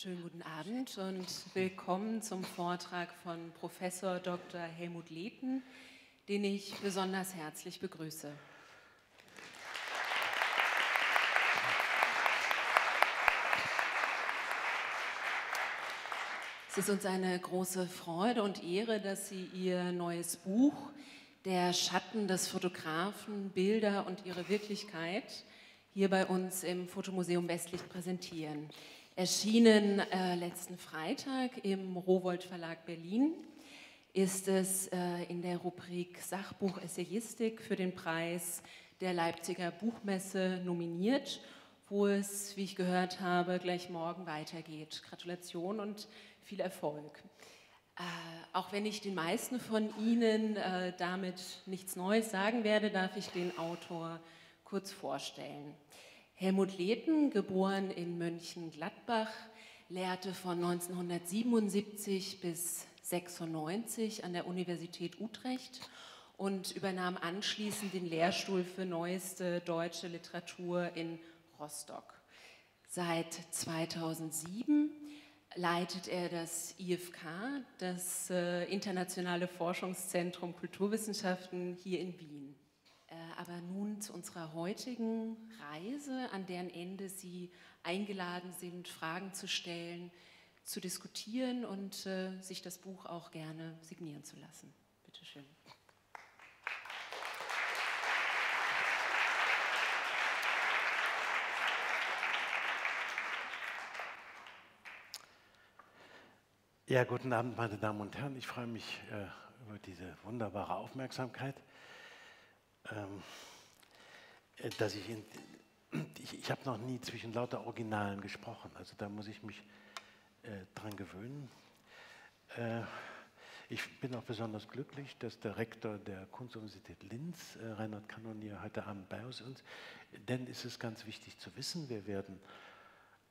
Schönen guten Abend und willkommen zum Vortrag von Professor Dr. Helmut Lehten, den ich besonders herzlich begrüße. Es ist uns eine große Freude und Ehre, dass Sie Ihr neues Buch Der Schatten des Fotografen, Bilder und ihre Wirklichkeit hier bei uns im Fotomuseum Westlicht präsentieren. Erschienen äh, letzten Freitag im Rowold Verlag Berlin ist es äh, in der Rubrik Sachbuch Essayistik für den Preis der Leipziger Buchmesse nominiert, wo es, wie ich gehört habe, gleich morgen weitergeht. Gratulation und viel Erfolg. Äh, auch wenn ich den meisten von Ihnen äh, damit nichts Neues sagen werde, darf ich den Autor kurz vorstellen. Helmut Lehten, geboren in Mönchengladbach, lehrte von 1977 bis 96 an der Universität Utrecht und übernahm anschließend den Lehrstuhl für neueste deutsche Literatur in Rostock. Seit 2007 leitet er das IFK, das äh, Internationale Forschungszentrum Kulturwissenschaften hier in Wien. Aber nun zu unserer heutigen Reise, an deren Ende Sie eingeladen sind, Fragen zu stellen, zu diskutieren und äh, sich das Buch auch gerne signieren zu lassen. Bitte schön. Ja, guten Abend, meine Damen und Herren. Ich freue mich äh, über diese wunderbare Aufmerksamkeit ähm, äh, dass ich, in, ich, ich habe noch nie zwischen lauter Originalen gesprochen, also da muss ich mich äh, dran gewöhnen. Äh, ich bin auch besonders glücklich, dass der Rektor der Kunstuniversität Linz, äh, Reinhard Kanonier, heute Abend bei uns ist. Denn es ist ganz wichtig zu wissen, wir werden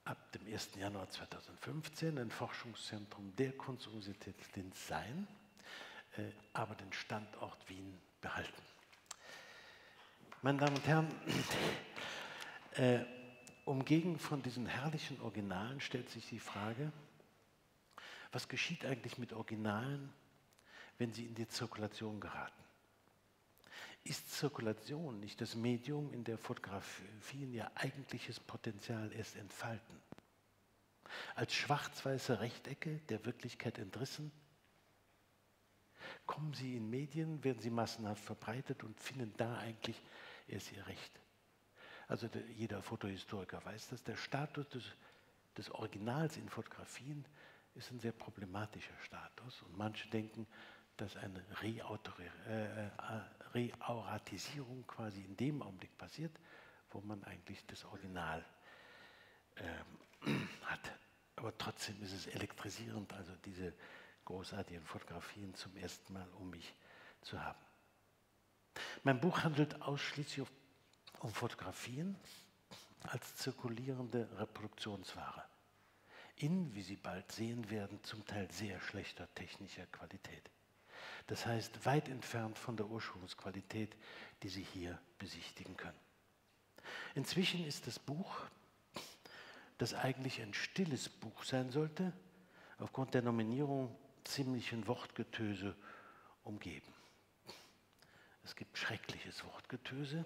ab dem 1. Januar 2015 ein Forschungszentrum der Kunstuniversität Linz sein, äh, aber den Standort Wien behalten. Meine Damen und Herren, äh, umgegen von diesen herrlichen Originalen stellt sich die Frage, was geschieht eigentlich mit Originalen, wenn sie in die Zirkulation geraten? Ist Zirkulation nicht das Medium, in der Fotografien ihr eigentliches Potenzial erst entfalten? Als schwarz-weiße Rechtecke der Wirklichkeit entrissen? Kommen sie in Medien, werden sie massenhaft verbreitet und finden da eigentlich ist ihr Recht. Also der, jeder Fotohistoriker weiß das. Der Status des, des Originals in Fotografien ist ein sehr problematischer Status. Und manche denken, dass eine äh, äh, Reauratisierung quasi in dem Augenblick passiert, wo man eigentlich das Original ähm, hat. Aber trotzdem ist es elektrisierend, also diese großartigen Fotografien zum ersten Mal um mich zu haben. Mein Buch handelt ausschließlich um Fotografien als zirkulierende Reproduktionsware. In, wie Sie bald sehen werden, zum Teil sehr schlechter technischer Qualität. Das heißt, weit entfernt von der Ursprungsqualität, die Sie hier besichtigen können. Inzwischen ist das Buch, das eigentlich ein stilles Buch sein sollte, aufgrund der Nominierung ziemlichen Wortgetöse umgeben. Es gibt schreckliches Wortgetöse,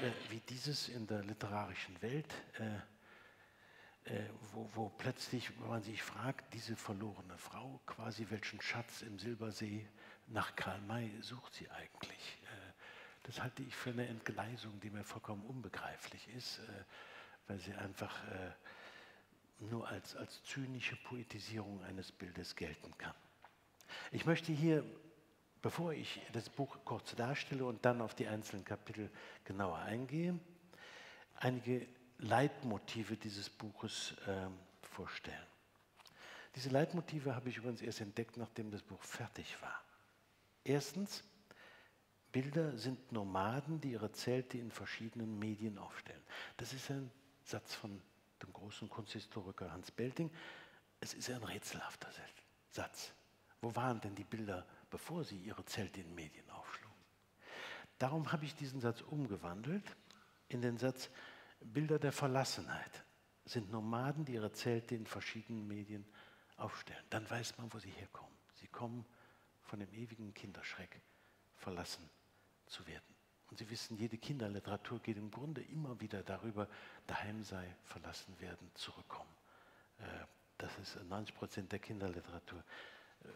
äh, wie dieses in der literarischen Welt, äh, äh, wo, wo, plötzlich man sich fragt, diese verlorene Frau, quasi welchen Schatz im Silbersee nach Karl May sucht sie eigentlich? Äh, das halte ich für eine Entgleisung, die mir vollkommen unbegreiflich ist, äh, weil sie einfach äh, nur als, als zynische Poetisierung eines Bildes gelten kann. Ich möchte hier Bevor ich das Buch kurz darstelle und dann auf die einzelnen Kapitel genauer eingehe, einige Leitmotive dieses Buches äh, vorstellen. Diese Leitmotive habe ich übrigens erst entdeckt, nachdem das Buch fertig war. Erstens, Bilder sind Nomaden, die ihre Zelte in verschiedenen Medien aufstellen. Das ist ein Satz von dem großen Kunsthistoriker Hans Belting. Es ist ein rätselhafter Satz. Wo waren denn die Bilder bevor sie ihre Zelte in Medien aufschlugen. Darum habe ich diesen Satz umgewandelt in den Satz Bilder der Verlassenheit sind Nomaden, die ihre Zelte in verschiedenen Medien aufstellen. Dann weiß man, wo sie herkommen. Sie kommen von dem ewigen Kinderschreck, verlassen zu werden. Und Sie wissen, jede Kinderliteratur geht im Grunde immer wieder darüber, daheim sei, verlassen werden, zurückkommen. Äh, das ist 90 Prozent der Kinderliteratur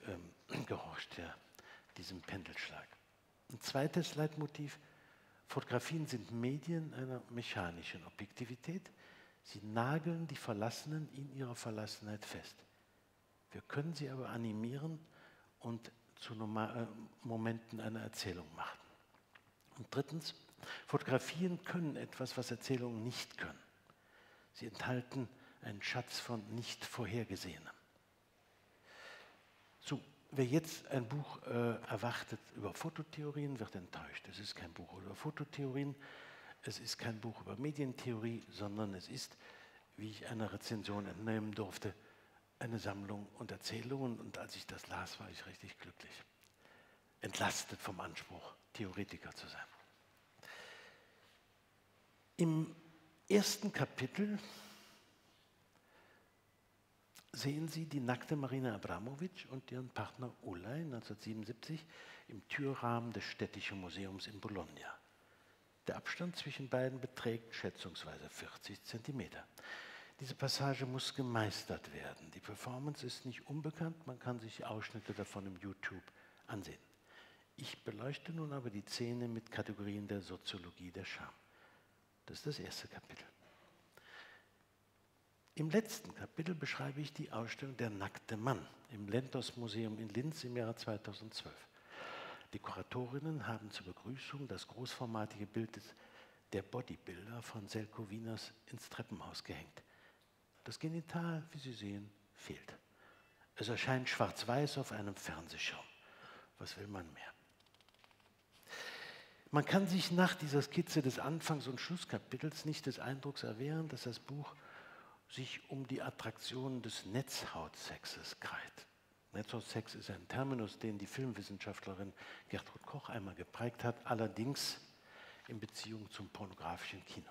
ähm, gehorcht ja diesem Pendelschlag. Ein zweites Leitmotiv, Fotografien sind Medien einer mechanischen Objektivität. Sie nageln die Verlassenen in ihrer Verlassenheit fest. Wir können sie aber animieren und zu äh, Momenten einer Erzählung machen. Und drittens, Fotografien können etwas, was Erzählungen nicht können. Sie enthalten einen Schatz von nicht Vorhergesehenem. So, wer jetzt ein Buch äh, erwartet über Fototheorien, wird enttäuscht. Es ist kein Buch über Fototheorien, es ist kein Buch über Medientheorie, sondern es ist, wie ich einer Rezension entnehmen durfte, eine Sammlung und Erzählungen. Und als ich das las, war ich richtig glücklich. Entlastet vom Anspruch, Theoretiker zu sein. Im ersten Kapitel sehen Sie die nackte Marina Abramovic und ihren Partner Ulay 1977 im Türrahmen des Städtischen Museums in Bologna. Der Abstand zwischen beiden beträgt schätzungsweise 40 Zentimeter. Diese Passage muss gemeistert werden. Die Performance ist nicht unbekannt, man kann sich Ausschnitte davon im YouTube ansehen. Ich beleuchte nun aber die Szene mit Kategorien der Soziologie der Scham. Das ist das erste Kapitel. Im letzten Kapitel beschreibe ich die Ausstellung Der nackte Mann im Lentos Museum in Linz im Jahre 2012. Die Kuratorinnen haben zur Begrüßung das großformatige Bild der Bodybuilder von Selko ins Treppenhaus gehängt. Das Genital, wie Sie sehen, fehlt. Es erscheint schwarz-weiß auf einem Fernsehschirm. Was will man mehr? Man kann sich nach dieser Skizze des Anfangs- und Schlusskapitels nicht des Eindrucks erwehren, dass das Buch sich um die Attraktion des Netzhautsexes kreiert. Netzhautsex ist ein Terminus, den die Filmwissenschaftlerin Gertrud Koch einmal geprägt hat, allerdings in Beziehung zum pornografischen Kino.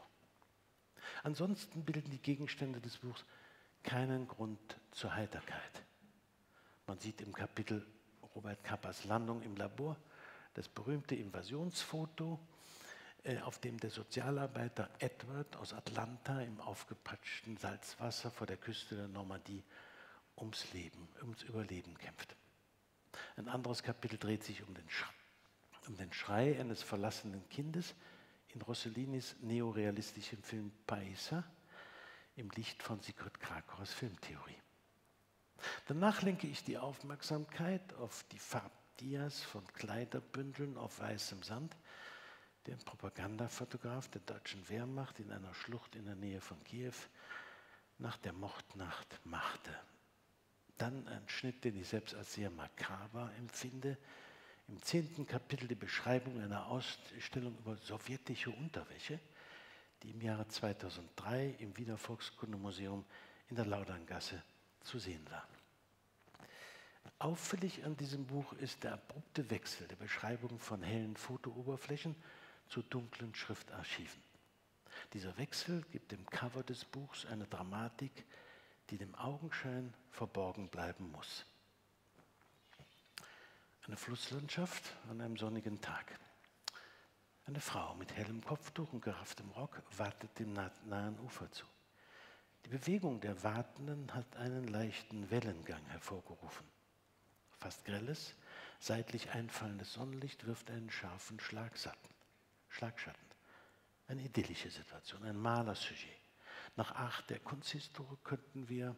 Ansonsten bilden die Gegenstände des Buchs keinen Grund zur Heiterkeit. Man sieht im Kapitel Robert Kappas Landung im Labor das berühmte Invasionsfoto, auf dem der Sozialarbeiter Edward aus Atlanta im aufgepatschten Salzwasser vor der Küste der Normandie ums Leben, ums Überleben kämpft. Ein anderes Kapitel dreht sich um den, um den Schrei eines verlassenen Kindes, in Rossellinis neorealistischem Film Paisa im Licht von Sigrid Krakauers Filmtheorie. Danach lenke ich die Aufmerksamkeit auf die Farbdias von Kleiderbündeln auf weißem Sand, der Propagandafotograf der deutschen Wehrmacht in einer Schlucht in der Nähe von Kiew nach der Mordnacht machte. Dann ein Schnitt, den ich selbst als sehr makaber empfinde, im zehnten Kapitel die Beschreibung einer Ausstellung über sowjetische Unterwäsche, die im Jahre 2003 im Wiener Volkskundemuseum in der Lauderngasse zu sehen war. Auffällig an diesem Buch ist der abrupte Wechsel der Beschreibung von hellen Fotooberflächen zu dunklen Schriftarchiven. Dieser Wechsel gibt dem Cover des Buchs eine Dramatik, die dem Augenschein verborgen bleiben muss. Eine Flusslandschaft an einem sonnigen Tag. Eine Frau mit hellem Kopftuch und gerafftem Rock wartet dem nahen Ufer zu. Die Bewegung der Wartenden hat einen leichten Wellengang hervorgerufen. Fast grelles, seitlich einfallendes Sonnenlicht wirft einen scharfen Schlagschatten. Schlagschatten. Eine idyllische Situation, ein Malersujet. Nach Art der Kunsthistorie könnten wir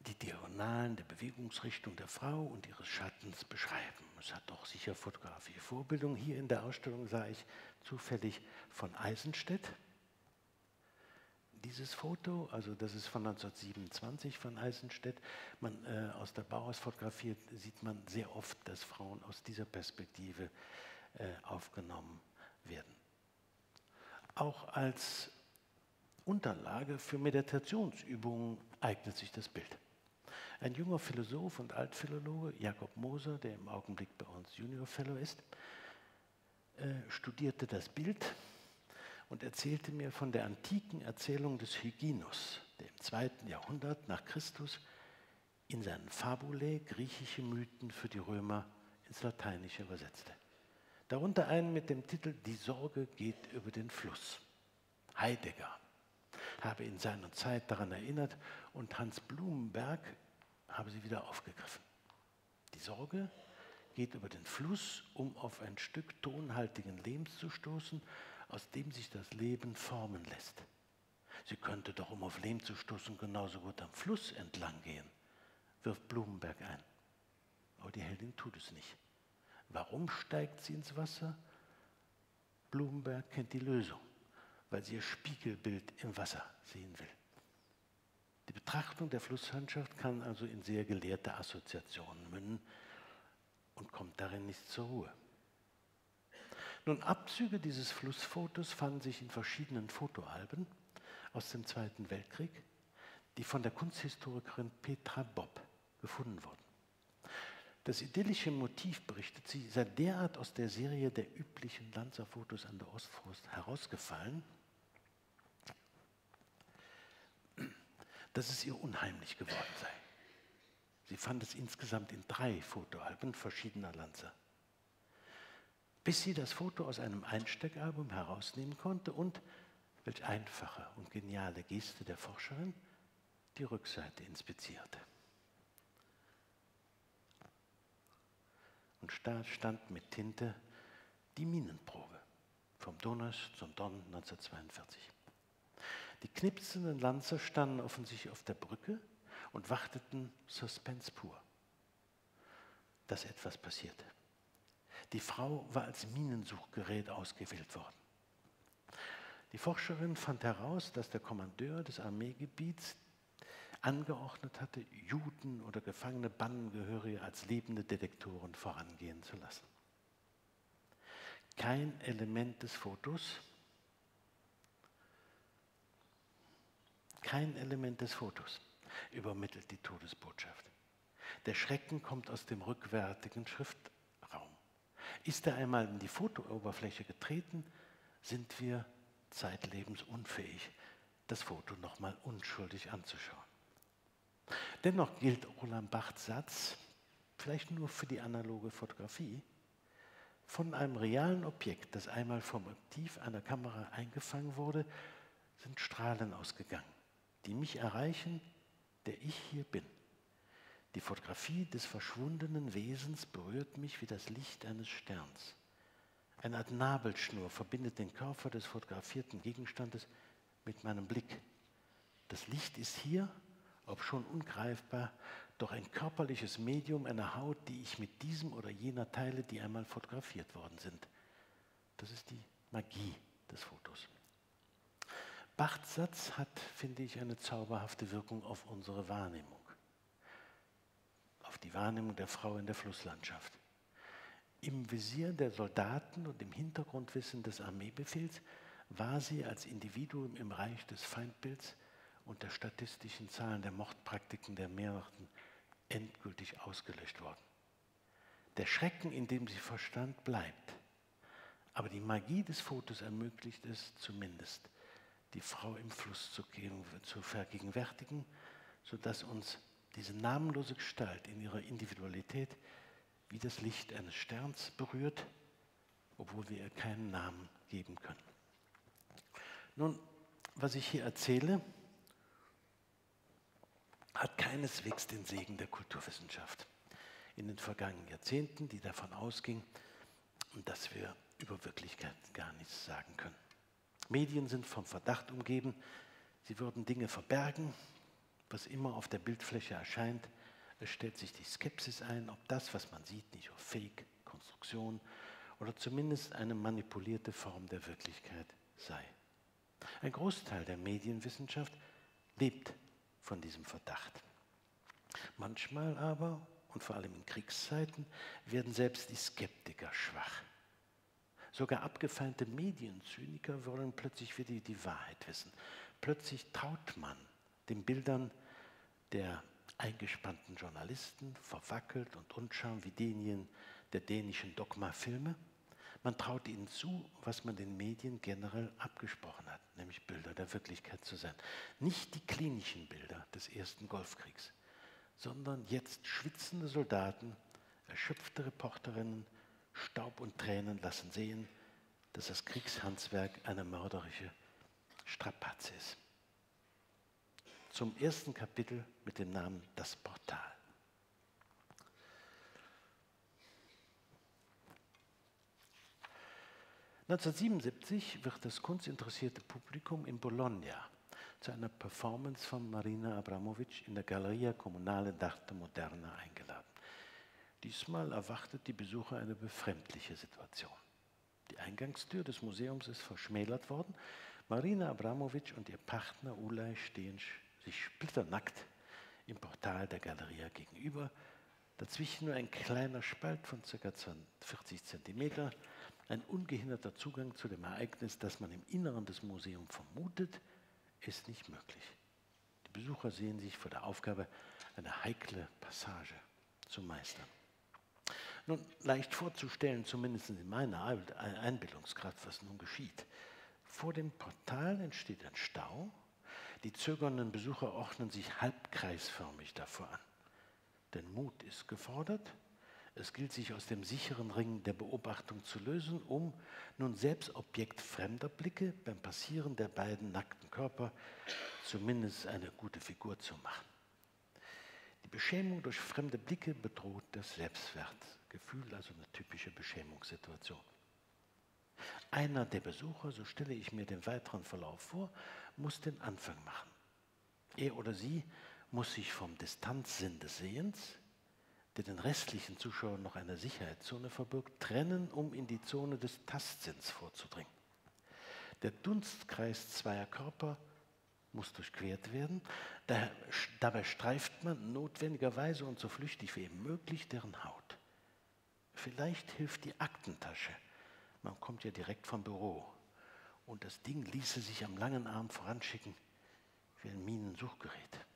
die Diagonalen der Bewegungsrichtung der Frau und ihres Schattens beschreiben. Es hat doch sicher fotografische Vorbildung. Hier in der Ausstellung sah ich zufällig von Eisenstedt dieses Foto, also das ist von 1927 von Eisenstedt. Man, äh, aus der Bauhaus fotografiert sieht man sehr oft, dass Frauen aus dieser Perspektive aufgenommen werden. Auch als Unterlage für Meditationsübungen eignet sich das Bild. Ein junger Philosoph und Altphilologe, Jakob Moser, der im Augenblick bei uns Junior Fellow ist, äh, studierte das Bild und erzählte mir von der antiken Erzählung des Hyginus, der im zweiten Jahrhundert nach Christus in seinen Fabulae griechische Mythen für die Römer ins Lateinische übersetzte. Darunter einen mit dem Titel Die Sorge geht über den Fluss. Heidegger habe in seiner Zeit daran erinnert und Hans Blumenberg habe sie wieder aufgegriffen. Die Sorge geht über den Fluss, um auf ein Stück tonhaltigen Lehms zu stoßen, aus dem sich das Leben formen lässt. Sie könnte doch, um auf Lehm zu stoßen, genauso gut am Fluss entlang gehen, wirft Blumenberg ein. Aber die Heldin tut es nicht. Warum steigt sie ins Wasser? Blumenberg kennt die Lösung, weil sie ihr Spiegelbild im Wasser sehen will. Die Betrachtung der Flusslandschaft kann also in sehr gelehrte Assoziationen münden und kommt darin nicht zur Ruhe. Nun, Abzüge dieses Flussfotos fanden sich in verschiedenen Fotoalben aus dem Zweiten Weltkrieg, die von der Kunsthistorikerin Petra Bob gefunden wurden. Das idyllische Motiv, berichtet sie, sei derart aus der Serie der üblichen Lanzerfotos an der Ostfrust herausgefallen, dass es ihr unheimlich geworden sei. Sie fand es insgesamt in drei Fotoalben verschiedener Lanzer. Bis sie das Foto aus einem Einsteckalbum herausnehmen konnte und, welch einfache und geniale Geste der Forscherin, die Rückseite inspizierte. Und da stand mit Tinte die Minenprobe vom Donau zum Don 1942. Die knipsenden Lanzer standen offensichtlich auf der Brücke und warteten Suspense pur, dass etwas passierte. Die Frau war als Minensuchgerät ausgewählt worden. Die Forscherin fand heraus, dass der Kommandeur des Armeegebiets angeordnet hatte, Juden oder gefangene Bannengehörige als lebende Detektoren vorangehen zu lassen. Kein Element des Fotos, kein Element des Fotos übermittelt die Todesbotschaft. Der Schrecken kommt aus dem rückwärtigen Schriftraum. Ist er einmal in die Fotooberfläche getreten, sind wir zeitlebens unfähig, das Foto nochmal unschuldig anzuschauen. Dennoch gilt Roland Barths Satz, vielleicht nur für die analoge Fotografie, von einem realen Objekt, das einmal vom Objektiv einer Kamera eingefangen wurde, sind Strahlen ausgegangen, die mich erreichen der ich hier bin. Die Fotografie des verschwundenen Wesens berührt mich wie das Licht eines Sterns. Eine Art Nabelschnur verbindet den Körper des fotografierten Gegenstandes mit meinem Blick. Das Licht ist hier, ob schon ungreifbar, doch ein körperliches Medium einer Haut, die ich mit diesem oder jener teile, die einmal fotografiert worden sind. Das ist die Magie des Fotos. Barths Satz hat, finde ich, eine zauberhafte Wirkung auf unsere Wahrnehmung, auf die Wahrnehmung der Frau in der Flusslandschaft. Im Visier der Soldaten und im Hintergrundwissen des Armeebefehls war sie als Individuum im Reich des Feindbilds und der statistischen Zahlen der Mordpraktiken der mehreren endgültig ausgelöscht worden. Der Schrecken, in dem sie verstand, bleibt. Aber die Magie des Fotos ermöglicht es zumindest, die Frau im Fluss zu, zu vergegenwärtigen, sodass uns diese namenlose Gestalt in ihrer Individualität wie das Licht eines Sterns berührt, obwohl wir ihr keinen Namen geben können. Nun, was ich hier erzähle, hat keineswegs den Segen der Kulturwissenschaft in den vergangenen Jahrzehnten, die davon ausging, dass wir über Wirklichkeit gar nichts sagen können. Medien sind vom Verdacht umgeben, sie würden Dinge verbergen, was immer auf der Bildfläche erscheint. Es stellt sich die Skepsis ein, ob das, was man sieht, nicht auch Fake, Konstruktion oder zumindest eine manipulierte Form der Wirklichkeit sei. Ein Großteil der Medienwissenschaft lebt von diesem Verdacht. Manchmal aber, und vor allem in Kriegszeiten, werden selbst die Skeptiker schwach. Sogar abgefeinte Medienzyniker wollen plötzlich wieder die Wahrheit wissen. Plötzlich traut man den Bildern der eingespannten Journalisten, verwackelt und unscharm wie denjenigen der dänischen Dogma-Filme. Man traut ihnen zu, was man den Medien generell abgesprochen hat, nämlich Bilder der Wirklichkeit zu sein. Nicht die klinischen Bilder des ersten Golfkriegs, sondern jetzt schwitzende Soldaten, erschöpfte Reporterinnen, Staub und Tränen lassen sehen, dass das Kriegshandwerk eine mörderische Strapaze ist. Zum ersten Kapitel mit dem Namen Das Portal. (1977) wird das kunstinteressierte Publikum in Bologna zu einer Performance von Marina Abramovic in der Galleria Comunale d'Arte Moderna eingeladen. Diesmal erwartet die Besucher eine befremdliche Situation. Die Eingangstür des Museums ist verschmälert worden. Marina Abramovic und ihr Partner Ulay stehen sich splitternackt im Portal der Galeria gegenüber. Dazwischen nur ein kleiner Spalt von ca. 40 cm, ein ungehinderter Zugang zu dem Ereignis, das man im Inneren des Museums vermutet, ist nicht möglich. Die Besucher sehen sich vor der Aufgabe, eine heikle Passage zu meistern. Nun, leicht vorzustellen, zumindest in meiner Einbildungskraft, was nun geschieht. Vor dem Portal entsteht ein Stau. Die zögernden Besucher ordnen sich halbkreisförmig davor an. Denn Mut ist gefordert. Es gilt, sich aus dem sicheren Ring der Beobachtung zu lösen, um nun selbst Objekt fremder Blicke beim Passieren der beiden nackten Körper zumindest eine gute Figur zu machen. Die Beschämung durch fremde Blicke bedroht das Selbstwert. Gefühl, also eine typische Beschämungssituation. Einer der Besucher, so stelle ich mir den weiteren Verlauf vor, muss den Anfang machen. Er oder sie muss sich vom Distanzsinn des Sehens, der den restlichen Zuschauern noch eine Sicherheitszone verbirgt, trennen, um in die Zone des Tastsinns vorzudringen. Der Dunstkreis zweier Körper muss durchquert werden. dabei streift man notwendigerweise und so flüchtig wie möglich deren Haut. Vielleicht hilft die Aktentasche. Man kommt ja direkt vom Büro. Und das Ding ließe sich am langen Arm voranschicken wie ein Minensuchgerät.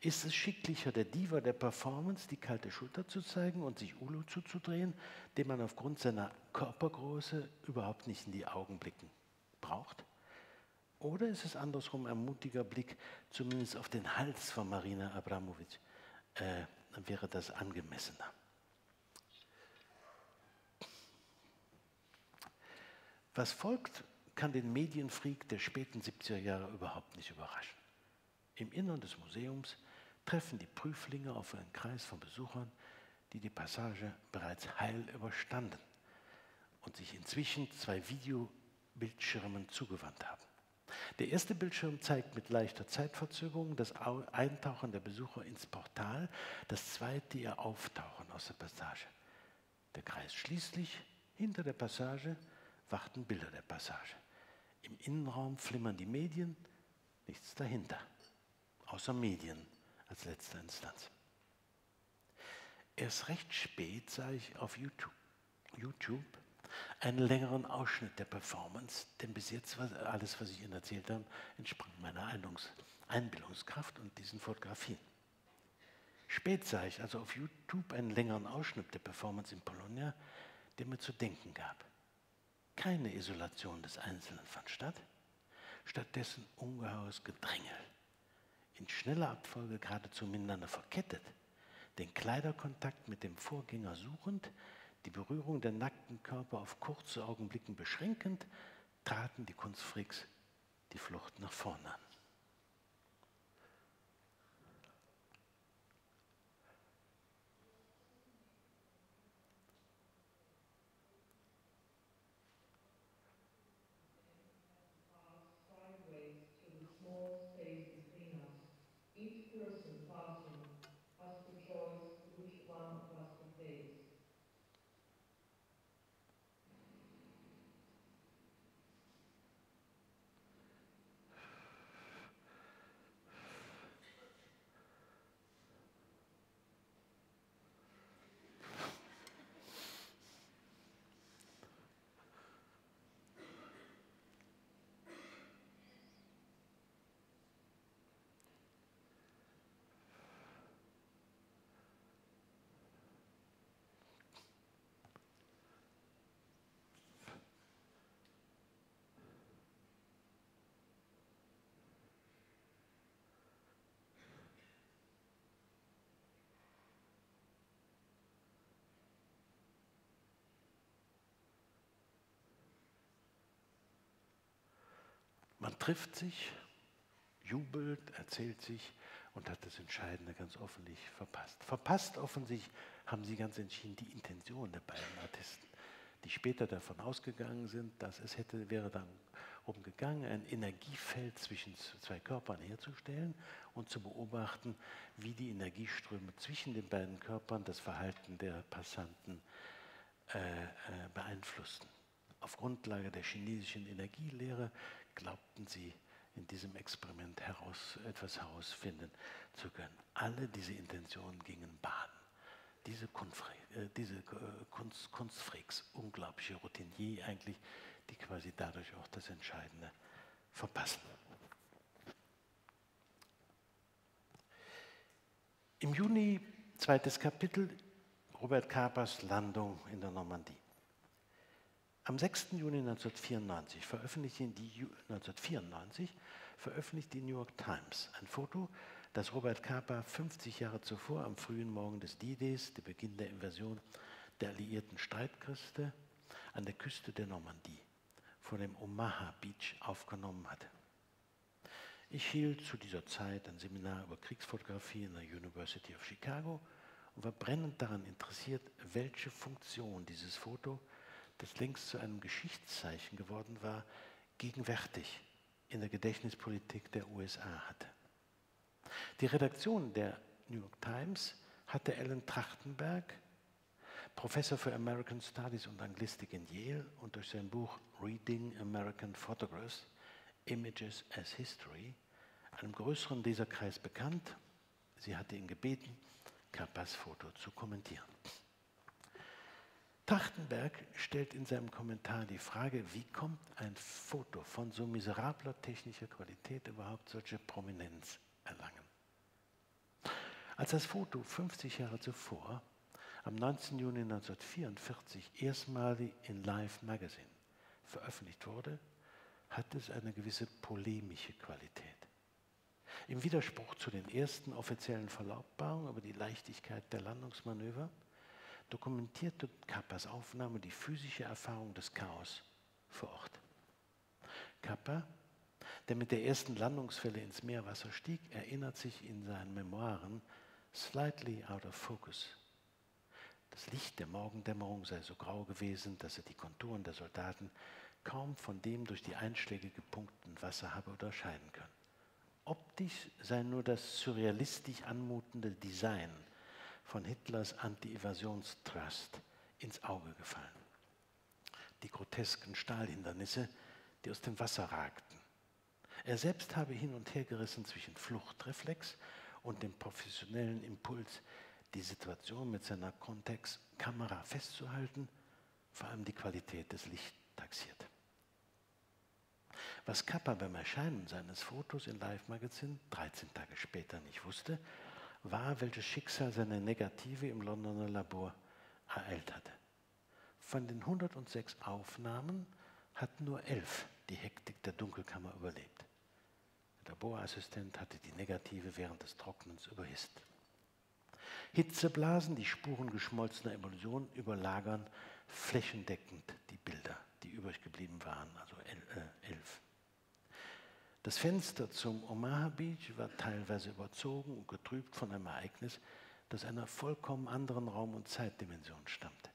Ist es schicklicher, der Diva der Performance die kalte Schulter zu zeigen und sich Ulo zuzudrehen, dem man aufgrund seiner Körpergröße überhaupt nicht in die Augen blicken braucht? Oder ist es andersrum ein mutiger Blick, zumindest auf den Hals von Marina Abramovic, äh, wäre das angemessener? Was folgt, kann den Medienfreak der späten 70er Jahre überhaupt nicht überraschen. Im Innern des Museums treffen die Prüflinge auf einen Kreis von Besuchern, die die Passage bereits heil überstanden und sich inzwischen zwei Videobildschirmen zugewandt haben. Der erste Bildschirm zeigt mit leichter Zeitverzögerung das Eintauchen der Besucher ins Portal, das zweite ihr Auftauchen aus der Passage. Der Kreis schließlich hinter der Passage warten Bilder der Passage. Im Innenraum flimmern die Medien, nichts dahinter, außer Medien als letzte Instanz. Erst recht spät sah ich auf YouTube, YouTube einen längeren Ausschnitt der Performance, denn bis jetzt war alles, was ich Ihnen erzählt habe, entsprang meiner Einbildungskraft und diesen Fotografien. Spät sah ich also auf YouTube einen längeren Ausschnitt der Performance in Bologna, der mir zu denken gab. Keine Isolation des Einzelnen fand statt, stattdessen ungeheures Gedrängel, in schneller Abfolge geradezu miteinander verkettet, den Kleiderkontakt mit dem Vorgänger suchend, die Berührung der nackten Körper auf kurze Augenblicken beschränkend, traten die Kunstfreaks die Flucht nach vorne an. Trifft sich, jubelt, erzählt sich und hat das Entscheidende ganz offensichtlich verpasst. Verpasst offensichtlich haben sie ganz entschieden die Intention der beiden Artisten, die später davon ausgegangen sind, dass es hätte, wäre dann umgegangen, ein Energiefeld zwischen zwei Körpern herzustellen und zu beobachten, wie die Energieströme zwischen den beiden Körpern das Verhalten der Passanten äh, äh, beeinflussten. Auf Grundlage der chinesischen Energielehre glaubten sie, in diesem Experiment heraus, etwas herausfinden zu können. Alle diese Intentionen gingen baden. Diese, äh, diese äh, Kunst, Kunstfreaks, unglaubliche Routinier eigentlich, die quasi dadurch auch das Entscheidende verpassen. Im Juni, zweites Kapitel, Robert Kapers Landung in der Normandie. Am 6. Juni 1994 veröffentlichte die, 1994 veröffentlicht die New York Times ein Foto, das Robert Capa 50 Jahre zuvor am frühen Morgen des D-Days, der Beginn der Invasion der alliierten Streitkräfte, an der Küste der Normandie vor dem Omaha Beach aufgenommen hatte. Ich hielt zu dieser Zeit ein Seminar über Kriegsfotografie in der University of Chicago und war brennend daran interessiert, welche Funktion dieses Foto das längst zu einem Geschichtszeichen geworden war, gegenwärtig in der Gedächtnispolitik der USA hatte. Die Redaktion der New York Times hatte Alan Trachtenberg, Professor für American Studies und Anglistik in Yale und durch sein Buch Reading American Photographs, Images as History, einem größeren Leserkreis bekannt. Sie hatte ihn gebeten, Kappas Foto zu kommentieren. Trachtenberg stellt in seinem Kommentar die Frage, wie kommt ein Foto von so miserabler technischer Qualität überhaupt solche Prominenz erlangen? Als das Foto 50 Jahre zuvor, am 19. Juni 1944, erstmalig in Life Magazine veröffentlicht wurde, hat es eine gewisse polemische Qualität. Im Widerspruch zu den ersten offiziellen Verlautbarungen über die Leichtigkeit der Landungsmanöver dokumentierte Kappas Aufnahme die physische Erfahrung des Chaos vor Ort. Kappa, der mit der ersten Landungswelle ins Meerwasser stieg, erinnert sich in seinen Memoiren slightly out of focus. Das Licht der Morgendämmerung sei so grau gewesen, dass er die Konturen der Soldaten kaum von dem durch die Einschläge gepunkten Wasser habe unterscheiden können. Optisch sei nur das surrealistisch anmutende Design von Hitlers Anti-Evasions-Trust ins Auge gefallen. Die grotesken Stahlhindernisse, die aus dem Wasser ragten. Er selbst habe hin und her gerissen zwischen Fluchtreflex und dem professionellen Impuls, die Situation mit seiner Contex-Kamera festzuhalten, vor allem die Qualität des Lichts taxiert. Was Kappa beim Erscheinen seines Fotos in Live Magazine 13 Tage später nicht wusste, war, welches Schicksal seine Negative im Londoner Labor ereilt hatte. Von den 106 Aufnahmen hatten nur elf die Hektik der Dunkelkammer überlebt. Der Laborassistent hatte die Negative während des Trocknens überhisst. Hitzeblasen, die Spuren geschmolzener Emulsion, überlagern flächendeckend die Bilder, die übrig geblieben waren, also äh, elf. Das Fenster zum Omaha Beach war teilweise überzogen und getrübt von einem Ereignis, das einer vollkommen anderen Raum- und Zeitdimension stammte.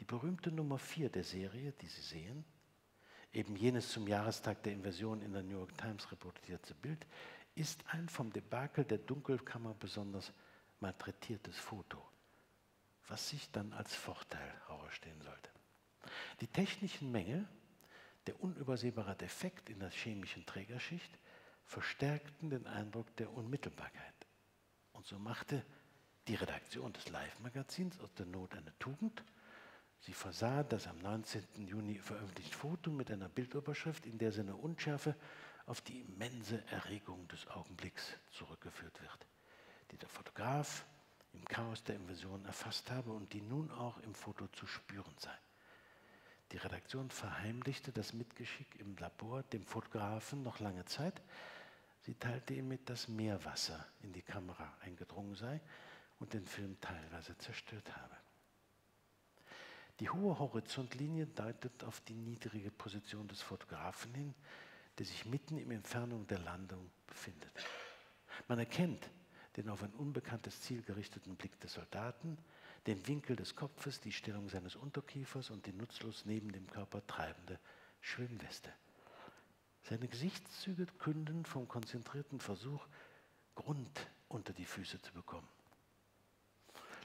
Die berühmte Nummer 4 der Serie, die Sie sehen, eben jenes zum Jahrestag der Invasion in der New York Times reportierte Bild, ist ein vom Debakel der Dunkelkammer besonders malträtiertes Foto, was sich dann als Vorteil herausstehen sollte. Die technischen Mängel der unübersehbare Defekt in der chemischen Trägerschicht verstärkten den Eindruck der Unmittelbarkeit. Und so machte die Redaktion des Live-Magazins aus der Not eine Tugend. Sie versah das am 19. Juni veröffentlichte Foto mit einer Bildüberschrift, in der seine Unschärfe auf die immense Erregung des Augenblicks zurückgeführt wird, die der Fotograf im Chaos der Invasion erfasst habe und die nun auch im Foto zu spüren sei. Die Redaktion verheimlichte das Mitgeschick im Labor dem Fotografen noch lange Zeit. Sie teilte ihm mit, dass Meerwasser in die Kamera eingedrungen sei und den Film teilweise zerstört habe. Die hohe Horizontlinie deutet auf die niedrige Position des Fotografen hin, der sich mitten in Entfernung der Landung befindet. Man erkennt den auf ein unbekanntes Ziel gerichteten Blick des Soldaten, den Winkel des Kopfes, die Stellung seines Unterkiefers und die nutzlos neben dem Körper treibende Schwimmweste. Seine Gesichtszüge künden vom konzentrierten Versuch, Grund unter die Füße zu bekommen.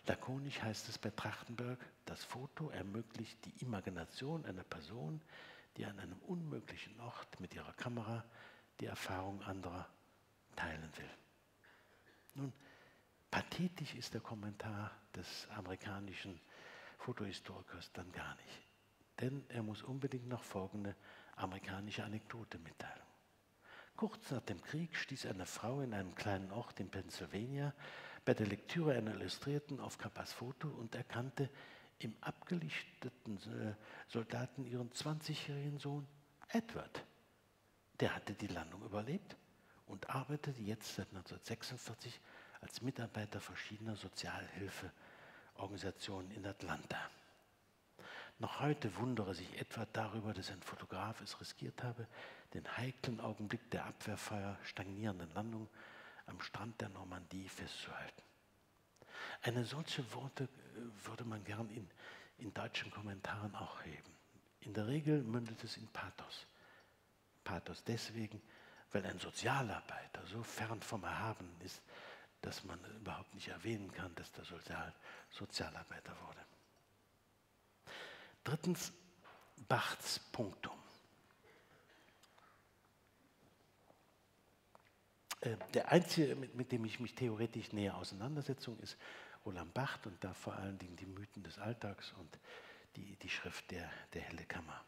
Lakonisch heißt es bei Trachtenberg, das Foto ermöglicht die Imagination einer Person, die an einem unmöglichen Ort mit ihrer Kamera die Erfahrung anderer teilen will. Nun, pathetisch ist der Kommentar des amerikanischen Fotohistorikers dann gar nicht. Denn er muss unbedingt noch folgende amerikanische Anekdote mitteilen. Kurz nach dem Krieg stieß eine Frau in einem kleinen Ort in Pennsylvania bei der Lektüre einer Illustrierten auf Kappas Foto und erkannte im abgelichteten äh, Soldaten ihren 20-jährigen Sohn Edward. Der hatte die Landung überlebt und arbeitete jetzt seit 1946 als Mitarbeiter verschiedener Sozialhilfeorganisationen in Atlanta. Noch heute wundere sich etwa darüber, dass ein Fotograf es riskiert habe, den heiklen Augenblick der Abwehrfeuer stagnierenden Landung am Strand der Normandie festzuhalten. Eine solche Worte äh, würde man gern in, in deutschen Kommentaren auch heben. In der Regel mündet es in Pathos. Pathos deswegen, weil ein Sozialarbeiter so fern vom Erhabenen ist, dass man überhaupt nicht erwähnen kann, dass der Sozial Sozialarbeiter wurde. Drittens, Bachts Punktum. Äh, der einzige, mit, mit, dem ich mich theoretisch näher auseinandersetze, ist Roland Bacht und da vor allen Dingen die Mythen des Alltags und die, die Schrift der, der Helle Kammer.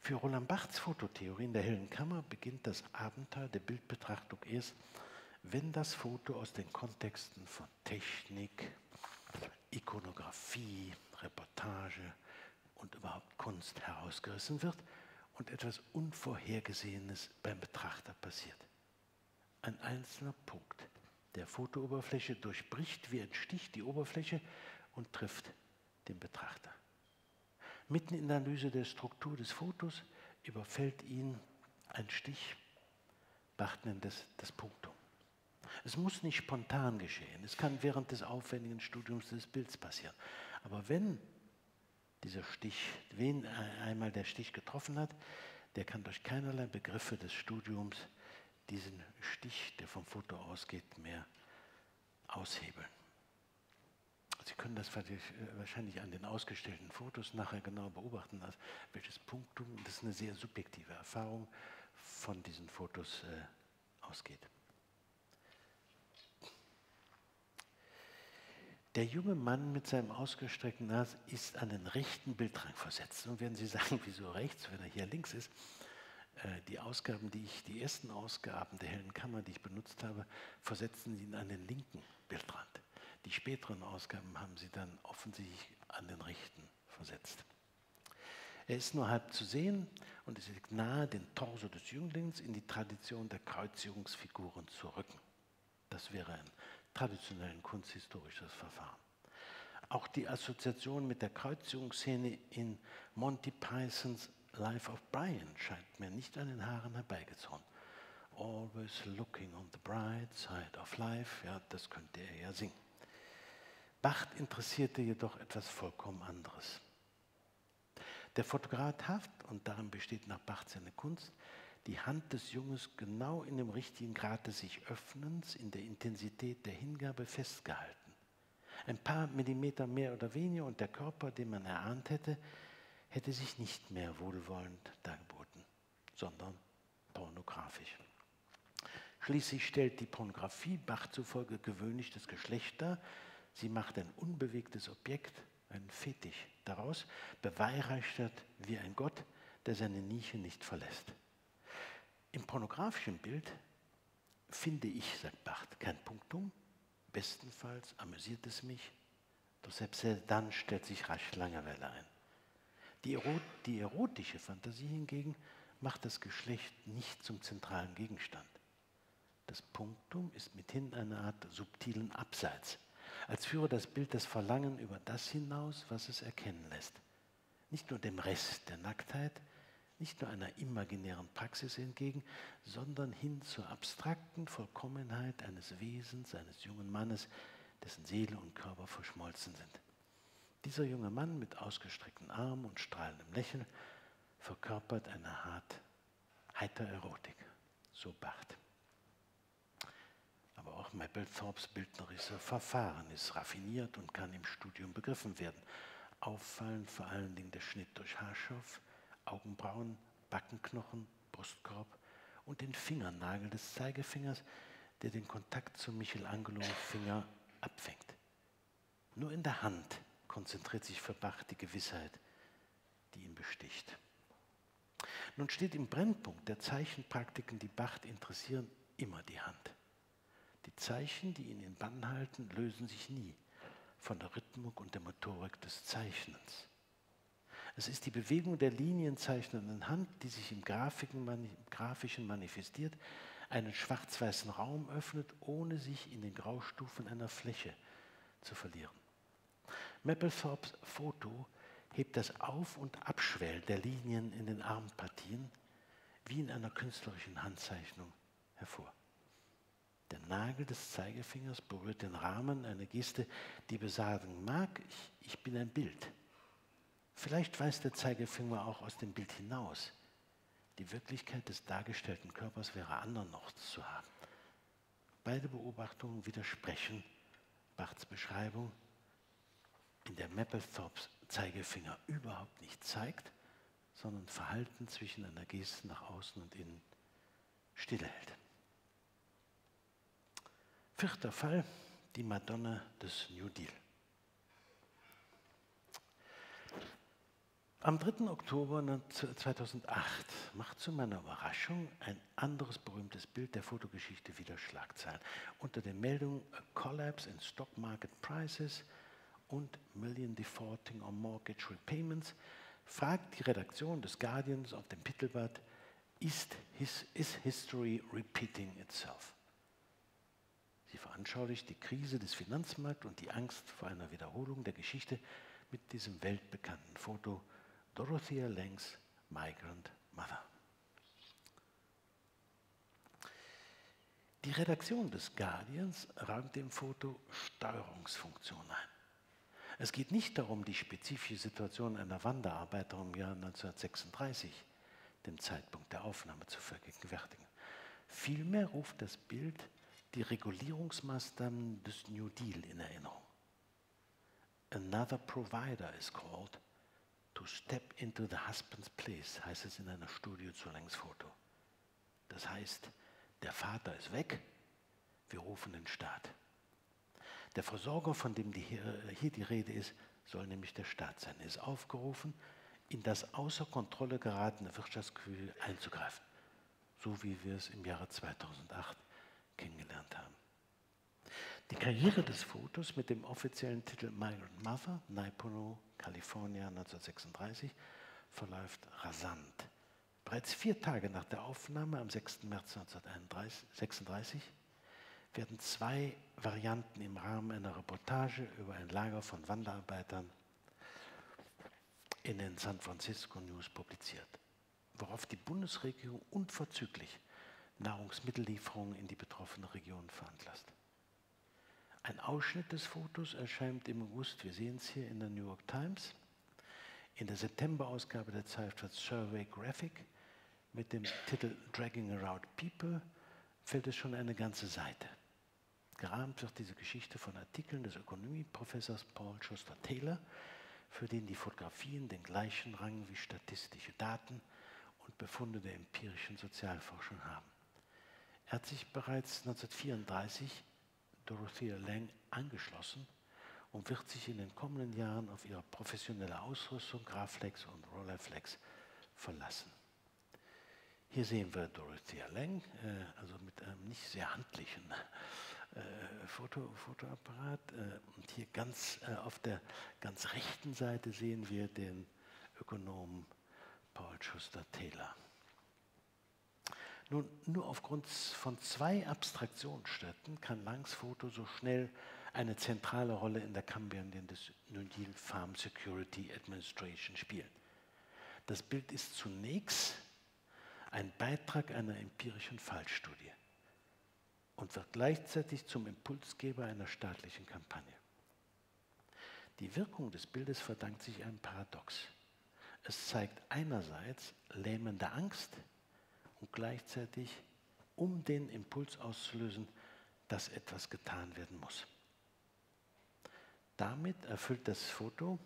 Für Roland Bachts Fototheorie in der Hellen Kammer beginnt das Abenteuer der Bildbetrachtung erst, wenn das Foto aus den Kontexten von Technik, Ikonografie, Reportage und überhaupt Kunst herausgerissen wird und etwas Unvorhergesehenes beim Betrachter passiert. Ein einzelner Punkt der Fotooberfläche durchbricht wie ein Stich die Oberfläche und trifft den Betrachter. Mitten in der Analyse der Struktur des Fotos überfällt ihn ein Stich, Bach nennt es das Punktum. Es muss nicht spontan geschehen, es kann während des aufwendigen Studiums des Bilds passieren. Aber wenn dieser Stich, wen einmal der Stich getroffen hat, der kann durch keinerlei Begriffe des Studiums diesen Stich, der vom Foto ausgeht, mehr aushebeln. Sie können das äh, wahrscheinlich an den ausgestellten Fotos nachher genau beobachten, welches Punktum, das ist eine sehr subjektive Erfahrung, von diesen Fotos äh, ausgeht. Der junge Mann mit seinem ausgestreckten Nas ist an den rechten Bildrang versetzt. Und werden Sie sagen, wieso rechts, wenn er hier links ist? Äh, die Ausgaben, die ich, die ersten Ausgaben der Hellen Kammer, die ich benutzt habe, versetzen ihn an den linken Bildrand. Die späteren Ausgaben haben sie dann offensichtlich an den rechten versetzt. Er ist nur halb zu sehen und es liegt nahe, den Torso des Jünglings in die Tradition der Kreuzigungsfiguren zu rücken. Das wäre ein traditionellen kunsthistorisches Verfahren. Auch die Assoziation mit der Kreuzigungsszene in Monty Pythons Life of Brian scheint mir nicht an den Haaren herbeigezogen. Always looking on the bright side of life, ja, das könnte er ja singen. Bacht interessierte jedoch etwas vollkommen anderes. Der Fotograf haft, und darin besteht nach Bacht seine Kunst, die Hand des Junges genau in dem richtigen Grad des sich Öffnens, in der Intensität der Hingabe festgehalten. Ein paar Millimeter mehr oder weniger und der Körper, den man erahnt hätte, hätte sich nicht mehr wohlwollend dargeboten, sondern pornografisch. Schließlich stellt die Pornografie Bach zufolge gewöhnlich das Geschlecht dar. Sie macht ein unbewegtes Objekt, einen Fetisch daraus, beweihräuchert wie ein Gott, der seine Nische nicht verlässt. Im pornografischen Bild finde ich, sagt Barth, kein Punktum. Bestenfalls amüsiert es mich, doch selbst dann stellt sich rasch Langeweile ein. Die, Erot die erotische Fantasie hingegen macht das Geschlecht nicht zum zentralen Gegenstand. Das Punktum ist mithin eine Art subtilen Abseits, als führe das Bild das Verlangen über das hinaus, was es erkennen lässt. Nicht nur dem Rest der Nacktheit, nicht nur einer imaginären Praxis entgegen, sondern hin zur abstrakten Vollkommenheit eines Wesens, eines jungen Mannes, dessen Seele und Körper verschmolzen sind. Dieser junge Mann mit ausgestreckten Armen und strahlendem Lächeln verkörpert eine hart heiter Erotik, so Barth. Aber auch Mapplethorpes bildnerisches Verfahren ist raffiniert und kann im Studium begriffen werden. Auffallend vor allen Dingen der Schnitt durch Haarschopf, Augenbrauen, Backenknochen, Brustkorb und den Fingernagel des Zeigefingers, der den Kontakt zum Michelangelo-Finger abfängt. Nur in der Hand konzentriert sich für Bach die Gewissheit, die ihn besticht. Nun steht im Brennpunkt der Zeichenpraktiken, die Bach interessieren, immer die Hand. Die Zeichen, die ihn in Bann halten, lösen sich nie von der Rhythmik und der Motorik des Zeichnens. Es ist die Bewegung der linienzeichnenden Hand, die sich im Grafischen manifestiert, einen schwarz-weißen Raum öffnet, ohne sich in den Graustufen einer Fläche zu verlieren. Mapplethorpes Foto hebt das Auf- und Abschwellen der Linien in den Armpartien wie in einer künstlerischen Handzeichnung hervor. Der Nagel des Zeigefingers berührt den Rahmen, eine Geste, die besagen mag, ich, ich bin ein Bild. Vielleicht weist der Zeigefinger auch aus dem Bild hinaus. Die Wirklichkeit des dargestellten Körpers wäre andernorts zu haben. Beide Beobachtungen widersprechen Barths Beschreibung, in der Mapplethorpes Zeigefinger überhaupt nicht zeigt, sondern Verhalten zwischen einer Geste nach außen und innen stillhält. Vierter Fall, die Madonna des New Deal. Am 3. Oktober 2008 macht zu meiner Überraschung ein anderes berühmtes Bild der Fotogeschichte wieder Schlagzeilen. Unter den Meldungen A Collapse in Stock Market Prices und Million Defaulting on Mortgage Repayments fragt die Redaktion des Guardians auf dem Titelblatt, his, is History repeating itself? Sie veranschaulicht die Krise des Finanzmarkts und die Angst vor einer Wiederholung der Geschichte mit diesem weltbekannten Foto Dorothea Langs Migrant Mother. Die Redaktion des Guardians räumt dem Foto Steuerungsfunktion ein. Es geht nicht darum, die spezifische Situation einer Wanderarbeiterin im Jahr 1936, dem Zeitpunkt der Aufnahme, zu vergegenwärtigen. Vielmehr ruft das Bild die Regulierungsmaßnahmen des New Deal in Erinnerung. Another provider is called to step into the husband's place, heißt es in einer Studie zu Längsfoto. Das heißt, der Vater ist weg, wir rufen den Staat. Der Versorger, von dem die hier, hier die Rede ist, soll nämlich der Staat sein. Er ist aufgerufen, in das außer Kontrolle geratene Wirtschaftsgefühl einzugreifen, so wie wir es im Jahre 2008 kennengelernt haben. Die Karriere des Fotos mit dem offiziellen Titel Migrant Mother, Naipono, California 1936, verläuft rasant. Bereits vier Tage nach der Aufnahme am 6. März 1936 werden zwei Varianten im Rahmen einer Reportage über ein Lager von Wanderarbeitern in den San Francisco News publiziert, worauf die Bundesregierung unverzüglich Nahrungsmittellieferungen in die betroffene Region veranlasst. Ein Ausschnitt des Fotos erscheint im August, wir sehen es hier in der New York Times, in der September-Ausgabe der Zeitschrift Survey Graphic mit dem Titel Dragging Around People fällt es schon eine ganze Seite. Gerahmt wird diese Geschichte von Artikeln des Ökonomieprofessors Paul Schuster-Taylor, für den die Fotografien den gleichen Rang wie statistische Daten und Befunde der empirischen Sozialforschung haben. Er hat sich bereits 1934 Dorothea Lang angeschlossen und wird sich in den kommenden Jahren auf ihre professionelle Ausrüstung Graflex und Rolleiflex verlassen. Hier sehen wir Dorothea Lang, äh, also mit einem nicht sehr handlichen äh, Foto, Fotoapparat. Äh, und hier ganz äh, auf der ganz rechten Seite sehen wir den Ökonomen Paul Schuster-Taylor. Nun, nur aufgrund von zwei Abstraktionsstätten kann Langs Foto so schnell eine zentrale Rolle in der Kampagne des New Deal Farm Security Administration spielen. Das Bild ist zunächst ein Beitrag einer empirischen Fallstudie und wird gleichzeitig zum Impulsgeber einer staatlichen Kampagne. Die Wirkung des Bildes verdankt sich einem Paradox. Es zeigt einerseits lähmende Angst und gleichzeitig, um den Impuls auszulösen, dass etwas getan werden muss. Damit erfüllt das Foto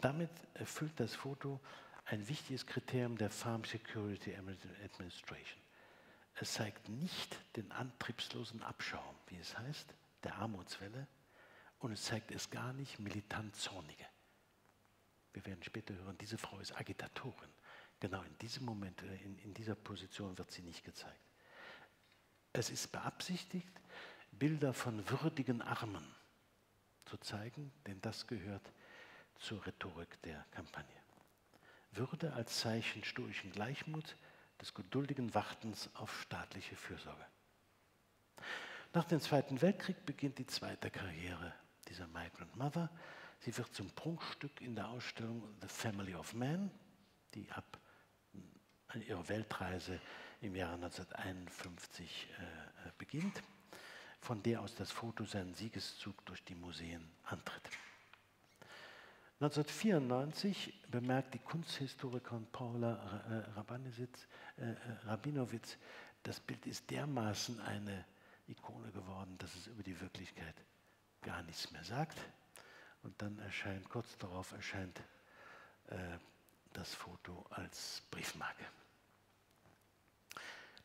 damit erfüllt das Foto ein wichtiges Kriterium der Farm Security Administration. Es zeigt nicht den antriebslosen Abschaum, wie es heißt, der Armutswelle, und es zeigt es gar nicht militant Zornige. Wir werden später hören, diese Frau ist Agitatorin. Genau in diesem Moment, äh, in, in dieser Position wird sie nicht gezeigt. Es ist beabsichtigt, Bilder von würdigen Armen zu zeigen, denn das gehört zur Rhetorik der Kampagne. Würde als Zeichen stoischen Gleichmut des geduldigen Wartens auf staatliche Fürsorge. Nach dem Zweiten Weltkrieg beginnt die zweite Karriere dieser Migrant Mother. Sie wird zum Prunkstück in der Ausstellung The Family of Man, die ab ihrer Weltreise im Jahre 1951 äh, beginnt, von der aus das Foto seinen Siegeszug durch die Museen antritt. 1994 bemerkt die Kunsthistorikerin Paula äh, äh, Rabinowitz, das Bild ist dermaßen eine Ikone geworden, dass es über die Wirklichkeit gar nichts mehr sagt. Und dann erscheint, kurz darauf erscheint äh, das Foto als Briefmarke.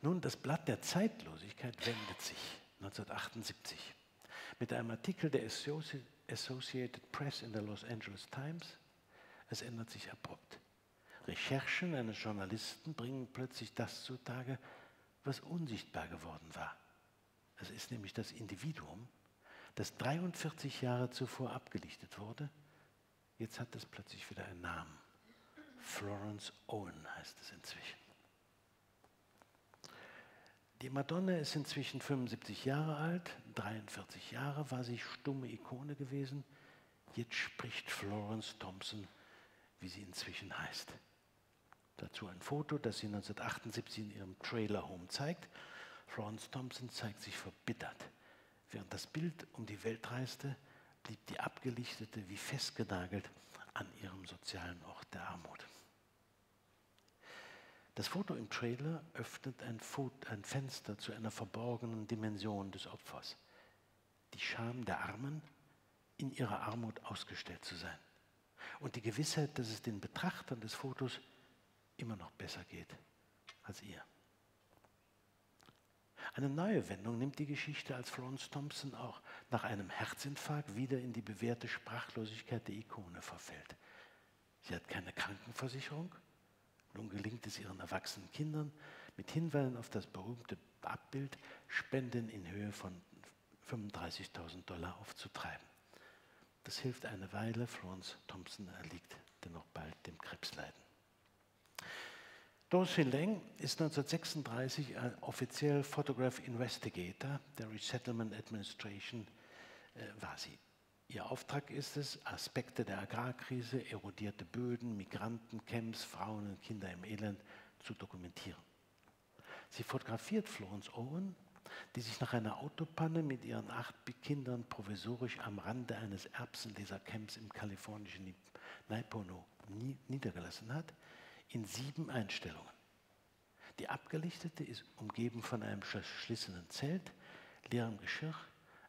Nun, das Blatt der Zeitlosigkeit wendet sich 1978 mit einem Artikel der Associated Press in der Los Angeles Times. Es ändert sich abrupt. Recherchen eines Journalisten bringen plötzlich das zutage, was unsichtbar geworden war. Es ist nämlich das Individuum, das 43 Jahre zuvor abgelichtet wurde. Jetzt hat es plötzlich wieder einen Namen. Florence Owen heißt es inzwischen. Die Madonna ist inzwischen 75 Jahre alt, 43 Jahre war sie stumme Ikone gewesen. Jetzt spricht Florence Thompson, wie sie inzwischen heißt. Dazu ein Foto, das sie 1978 in ihrem Trailer Home zeigt. Florence Thompson zeigt sich verbittert. Während das Bild um die Welt reiste, blieb die Abgelichtete wie festgenagelt an ihrem sozialen Ort der Armut. Das Foto im Trailer öffnet ein, ein, Fenster zu einer verborgenen Dimension des Opfers. Die Scham der Armen, in ihrer Armut ausgestellt zu sein. Und die Gewissheit, dass es den Betrachtern des Fotos immer noch besser geht als ihr. Eine neue Wendung nimmt die Geschichte, als Florence Thompson auch nach einem Herzinfarkt wieder in die bewährte Sprachlosigkeit der Ikone verfällt. Sie hat keine Krankenversicherung, nun gelingt es ihren erwachsenen Kindern, mit Hinweisen auf das berühmte Abbild Spenden in Höhe von 35.000 Dollar aufzutreiben. Das hilft eine Weile. Florence Thompson erliegt dennoch bald dem Krebsleiden. Dorothy Lang ist 1936 offiziell Photograph Investigator der Resettlement Administration, äh, war sie. Ihr Auftrag ist es, Aspekte der Agrarkrise, erodierte Böden, Migranten, Camps, Frauen und Kinder im Elend zu dokumentieren. Sie fotografiert Florence Owen, die sich nach einer Autopanne mit ihren acht Kindern provisorisch am Rande eines Erbsenlesercamps im kalifornischen Naipono niedergelassen hat, in sieben Einstellungen. Die abgelichtete ist umgeben von einem verschlissenen Zelt, leerem Geschirr,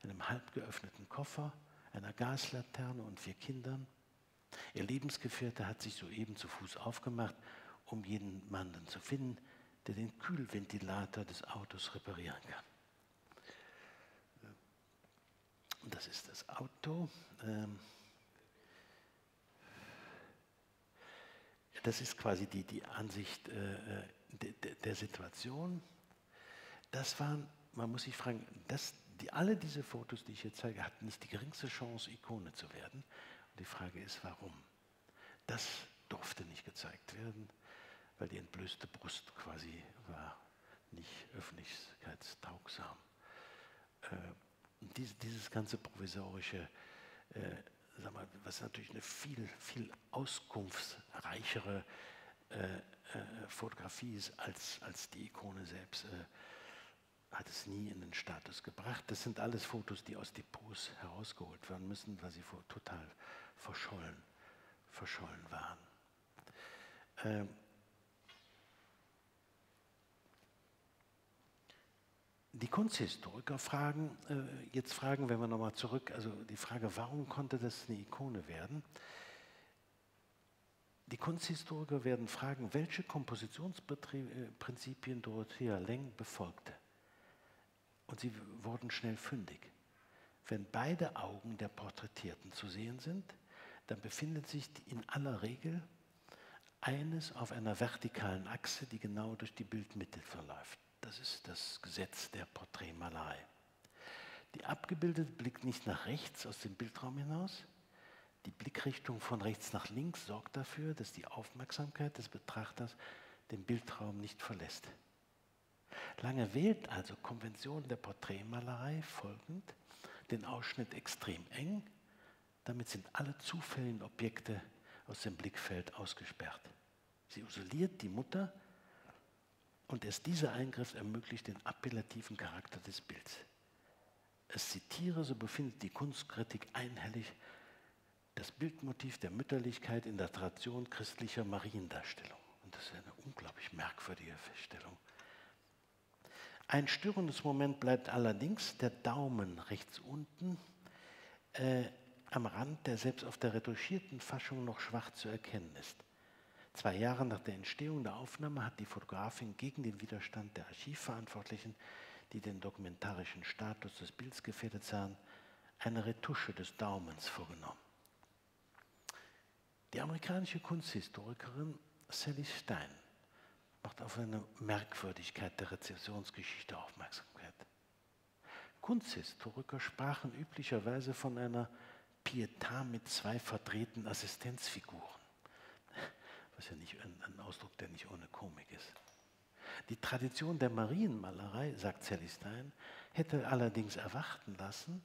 einem halb geöffneten Koffer, einer Gaslaterne und vier Kindern. Ihr Lebensgefährte hat sich soeben zu Fuß aufgemacht, um jeden Mann zu finden, der den Kühlventilator des Autos reparieren kann. Das ist das Auto. Ähm, das ist quasi die, die Ansicht äh, de, der Situation. Das waren, man muss sich fragen, das, die, alle diese Fotos, die ich hier zeige, hatten nicht die geringste Chance, Ikone zu werden. Die Frage ist, warum? Das durfte nicht gezeigt werden, weil die entblößte Brust quasi war nicht öffentlichkeitstaugsam. Äh, dies, dieses ganze provisorische, äh, mal, was natürlich eine viel, viel auskunftsreichere äh, äh, Fotografie ist als, als die Ikone selbst, äh, hat es nie in den Status gebracht. Das sind alles Fotos, die aus Depots herausgeholt werden müssen, weil sie total verschollen, verschollen waren. Ähm, die Kunsthistoriker fragen, äh, jetzt fragen, wenn wir nochmal zurück, also die Frage, warum konnte das eine Ikone werden? Die Kunsthistoriker werden fragen, welche Kompositionsprinzipien Dorothea Leng befolgte. Und sie wurden schnell fündig. Wenn beide Augen der Porträtierten zu sehen sind, dann befindet sich in aller Regel eines auf einer vertikalen Achse, die genau durch die Bildmitte verläuft. Das ist das Gesetz der Porträtmalerei. Die Abgebildete blickt nicht nach rechts aus dem Bildraum hinaus. Die Blickrichtung von rechts nach links sorgt dafür, dass die Aufmerksamkeit des Betrachters den Bildraum nicht verlässt. Lange wählt also Konvention der Porträtmalerei folgend den Ausschnitt extrem eng, damit sind alle zufälligen Objekte aus dem Blickfeld ausgesperrt. Sie isoliert die Mutter und erst dieser Eingriff ermöglicht den appellativen Charakter des Bilds. Es zitiere, so befindet die Kunstkritik einhellig das Bildmotiv der Mütterlichkeit in der Tradition christlicher Mariendarstellung. Und das ist eine unglaublich merkwürdige Feststellung. Ein störendes Moment bleibt allerdings der Daumen rechts unten äh, am Rand, der selbst auf der retuschierten Fassung noch schwach zu erkennen ist. Zwei Jahre nach der Entstehung der Aufnahme hat die Fotografin gegen den Widerstand der Archivverantwortlichen, die den dokumentarischen Status des Bilds gefährdet sahen, eine Retusche des Daumens vorgenommen. Die amerikanische Kunsthistorikerin Sally Stein macht auf eine Merkwürdigkeit der Rezeptionsgeschichte Aufmerksamkeit. Kunsthistoriker sprachen üblicherweise von einer Pietà mit zwei verdrehten Assistenzfiguren, was ja nicht ein, Ausdruck, der nicht ohne Komik ist. Die Tradition der Marienmalerei, sagt Sally Stein, hätte allerdings erwarten lassen,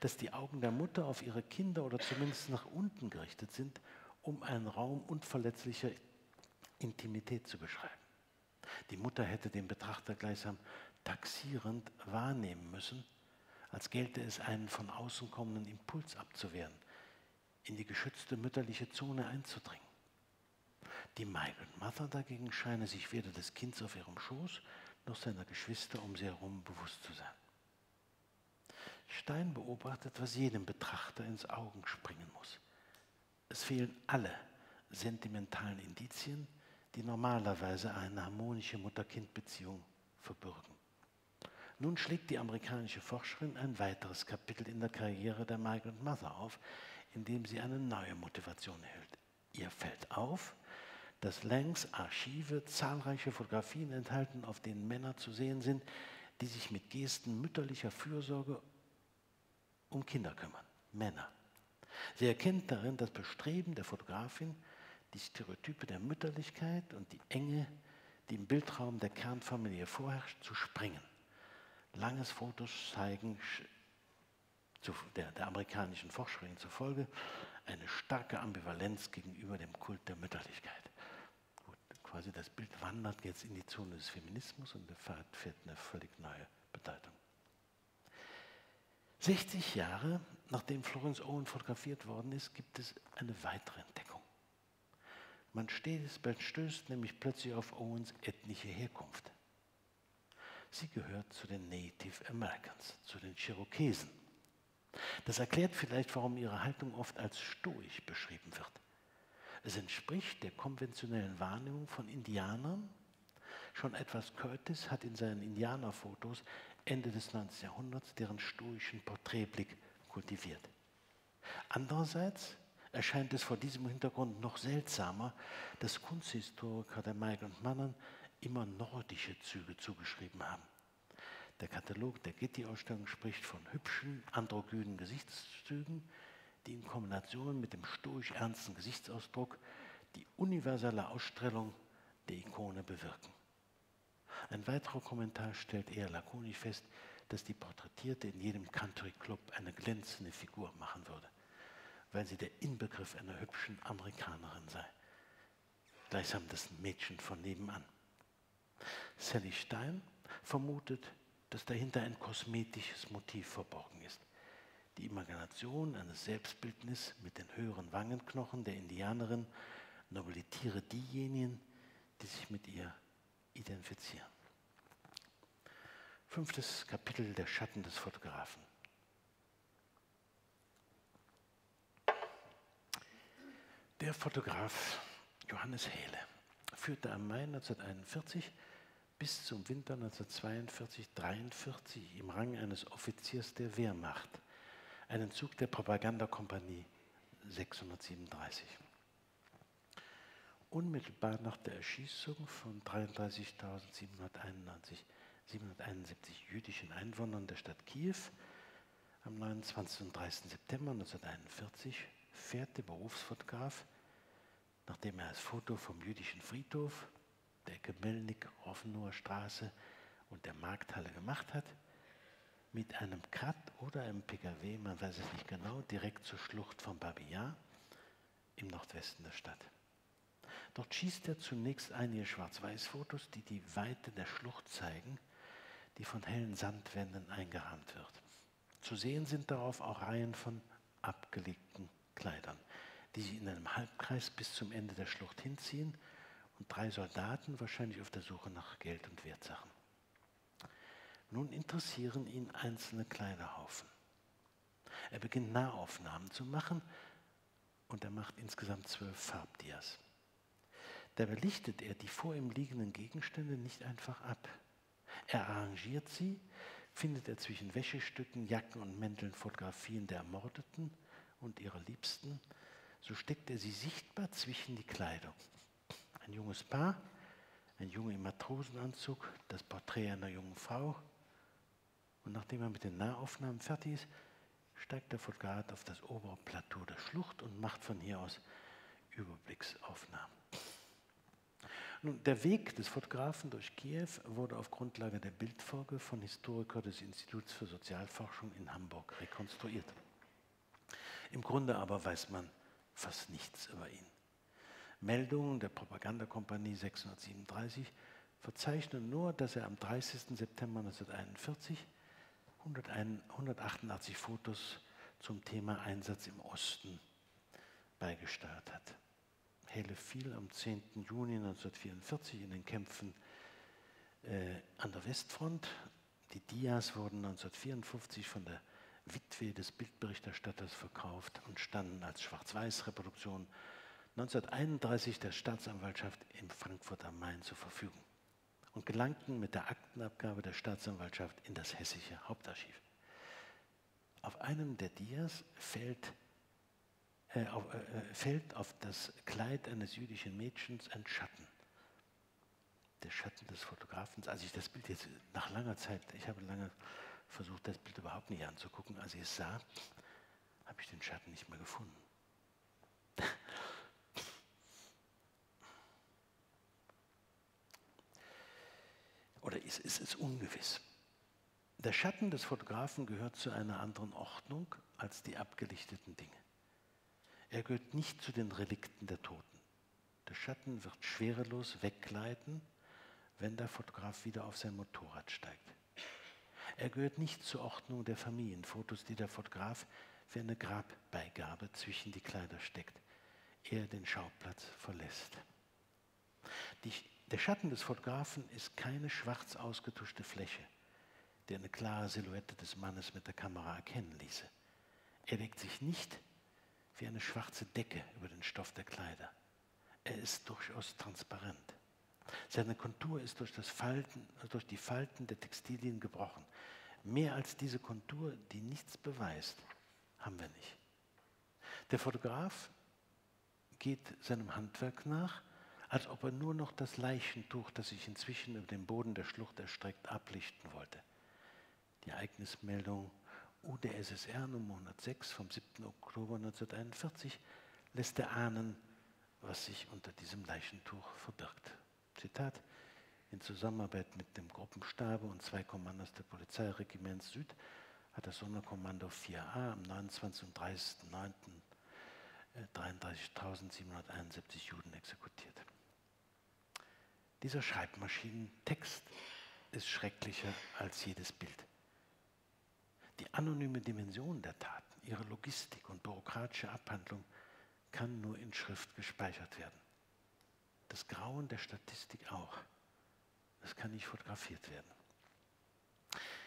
dass die Augen der Mutter auf ihre Kinder oder zumindest nach unten gerichtet sind, um einen Raum unverletzlicher Intimität zu beschreiben. Die Mutter hätte den Betrachter gleichsam taxierend wahrnehmen müssen, als gelte es einen von außen kommenden Impuls abzuwehren, in die geschützte mütterliche Zone einzudringen. Die Migrant Mother dagegen scheine sich weder des Kindes auf ihrem Schoß noch seiner Geschwister um sie herum bewusst zu sein. Stein beobachtet, was jedem Betrachter ins Augen springen muss. Es fehlen alle sentimentalen Indizien, die normalerweise eine harmonische Mutter-Kind-Beziehung verbürgen. Nun schlägt die amerikanische Forscherin ein weiteres Kapitel in der Karriere der Migrant Mother auf, in dem sie eine neue Motivation erhält. Ihr fällt auf, dass Langs Archive zahlreiche Fotografien enthalten, auf denen Männer zu sehen sind, die sich mit Gesten mütterlicher Fürsorge um Kinder kümmern. Männer. Sie erkennt darin das Bestreben der Fotografin, die Stereotype der Mütterlichkeit und die Enge, die im Bildraum der Kernfamilie vorherrscht, zu sprengen. Langes Fotos zeigen der, der amerikanischen Forscherin zufolge eine starke Ambivalenz gegenüber dem Kult der Mütterlichkeit. Gut, quasi das Bild wandert jetzt in die Zone des Feminismus und erfährt eine völlig neue Bedeutung. 60 Jahre nachdem Florence Owen fotografiert worden ist, gibt es eine weitere Entdeckung. Man stößt nämlich plötzlich auf Owens ethnische Herkunft. Sie gehört zu den Native Americans, zu den Cherokesen. Das erklärt vielleicht, warum ihre Haltung oft als stoisch beschrieben wird. Es entspricht der konventionellen Wahrnehmung von Indianern. Schon etwas Curtis hat in seinen Indianerfotos Ende des 19. Jahrhunderts deren stoischen Porträtblick kultiviert. Andererseits erscheint es vor diesem Hintergrund noch seltsamer, dass Kunsthistoriker der Migrant Mannen immer nordische Züge zugeschrieben haben. Der Katalog der Getty-Ausstellung spricht von hübschen, androgynen Gesichtszügen, die in Kombination mit dem stoisch ernsten Gesichtsausdruck die universelle Ausstellung der Ikone bewirken. Ein weiterer Kommentar stellt eher lakonisch fest, dass die Porträtierte in jedem Country Club eine glänzende Figur machen würde, weil sie der Inbegriff einer hübschen Amerikanerin sei. Gleichsam das Mädchen von nebenan. Sally Stein vermutet, dass dahinter ein kosmetisches Motiv verborgen ist. Die Imagination eines Selbstbildnisses mit den höheren Wangenknochen der Indianerin nobilitiere diejenigen, die sich mit ihr identifizieren. Fünftes Kapitel der Schatten des Fotografen. Der Fotograf Johannes Hähle führte am Mai 1941 bis zum Winter 1942-43 im Rang eines Offiziers der Wehrmacht einen Zug der Propagandakompanie 637. Unmittelbar nach der Erschießung von 33.771 jüdischen Einwohnern der Stadt Kiew am 29. und 30. September 1941 fährt der Berufsfotograf, nachdem er das Foto vom jüdischen Friedhof, der Ecke Melnik-Offenauer Straße und der Markthalle gemacht hat, mit einem Kat oder einem Pkw, man weiß es nicht genau, direkt zur Schlucht von Babillard im Nordwesten der Stadt. Dort schießt er zunächst einige Schwarz-Weiß-Fotos, die die Weite der Schlucht zeigen, die von hellen Sandwänden eingerahmt wird. Zu sehen sind darauf auch Reihen von abgelegten Kleidern, die sich in einem Halbkreis bis zum Ende der Schlucht hinziehen und drei Soldaten wahrscheinlich auf der Suche nach Geld und Wertsachen. Nun interessieren ihn einzelne Kleiderhaufen. Er beginnt Nahaufnahmen zu machen und er macht insgesamt zwölf Farbdias. Dabei lichtet er die vor ihm liegenden Gegenstände nicht einfach ab. Er arrangiert sie, findet er zwischen Wäschestücken, Jacken und Mänteln Fotografien der Ermordeten und ihrer Liebsten, so steckt er sie sichtbar zwischen die Kleidung. Ein junges Paar, ein Junge im Matrosenanzug, das Porträt einer jungen Frau. Und nachdem er mit den Nahaufnahmen fertig ist, steigt der Fotograf auf das obere Plateau der Schlucht und macht von hier aus Überblicksaufnahmen. Nun, der Weg des Fotografen durch Kiew wurde auf Grundlage der Bildfolge von Historikern des Instituts für Sozialforschung in Hamburg rekonstruiert. Im Grunde aber weiß man fast nichts über ihn. Meldungen der Propagandakompanie 637 verzeichnen nur, dass er am 30. September 1941 188 Fotos zum Thema Einsatz im Osten beigesteuert hat. Helle fiel am 10. Juni 1944 in den Kämpfen äh, an der Westfront. Die Dias wurden 1954 von der Witwe des Bildberichterstatters verkauft und standen als Schwarz-Weiß-Reproduktion 1931 der Staatsanwaltschaft in Frankfurt am Main zur Verfügung und gelangten mit der Aktenabgabe der Staatsanwaltschaft in das hessische Hauptarchiv. Auf einem der Dias fällt äh, auf, äh, äh, fällt auf das Kleid eines jüdischen Mädchens ein Schatten. Der Schatten des Fotografen. Als ich das Bild jetzt nach langer Zeit, ich habe lange versucht, das Bild überhaupt nicht anzugucken, als ich es sah, habe ich den Schatten nicht mehr gefunden. Oder es ist, ist ungewiss. Der Schatten des Fotografen gehört zu einer anderen Ordnung als die abgelichteten Dinge. Er gehört nicht zu den Relikten der Toten. Der Schatten wird schwerelos weggleiten, wenn der Fotograf wieder auf sein Motorrad steigt. Er gehört nicht zur Ordnung der Familienfotos, die der Fotograf für eine Grabbeigabe zwischen die Kleider steckt, er den Schauplatz verlässt. Die, der Schatten des Fotografen ist keine schwarz ausgetuschte Fläche, die eine klare Silhouette des Mannes mit der Kamera erkennen ließe. Er legt sich nicht wie eine schwarze Decke über den Stoff der Kleider. Er ist durchaus transparent. Seine Kontur ist durch, Falten, durch die Falten der Textilien gebrochen. Mehr als diese Kontur, die nichts beweist, haben wir nicht. Der Fotograf geht seinem Handwerk nach, als ob er nur noch das Leichentuch, das sich inzwischen über den Boden der Schlucht erstreckt, ablichten wollte. Die Ereignismeldung UdSSR Nummer 106 vom 7. Oktober 1941 lässt erahnen, was sich unter diesem Leichentuch verbirgt. Zitat, in Zusammenarbeit mit dem Gruppenstabe und zwei Kommandos der Polizeiregiments Süd hat das Sonderkommando 4a am 29. und 30.09. 33.771 Juden exekutiert. Dieser Schreibmaschinentext ist schrecklicher als jedes Bild. Die anonyme Dimension der Taten, ihre Logistik und bürokratische Abhandlung kann nur in Schrift gespeichert werden. Das Grauen der Statistik auch. Das kann nicht fotografiert werden.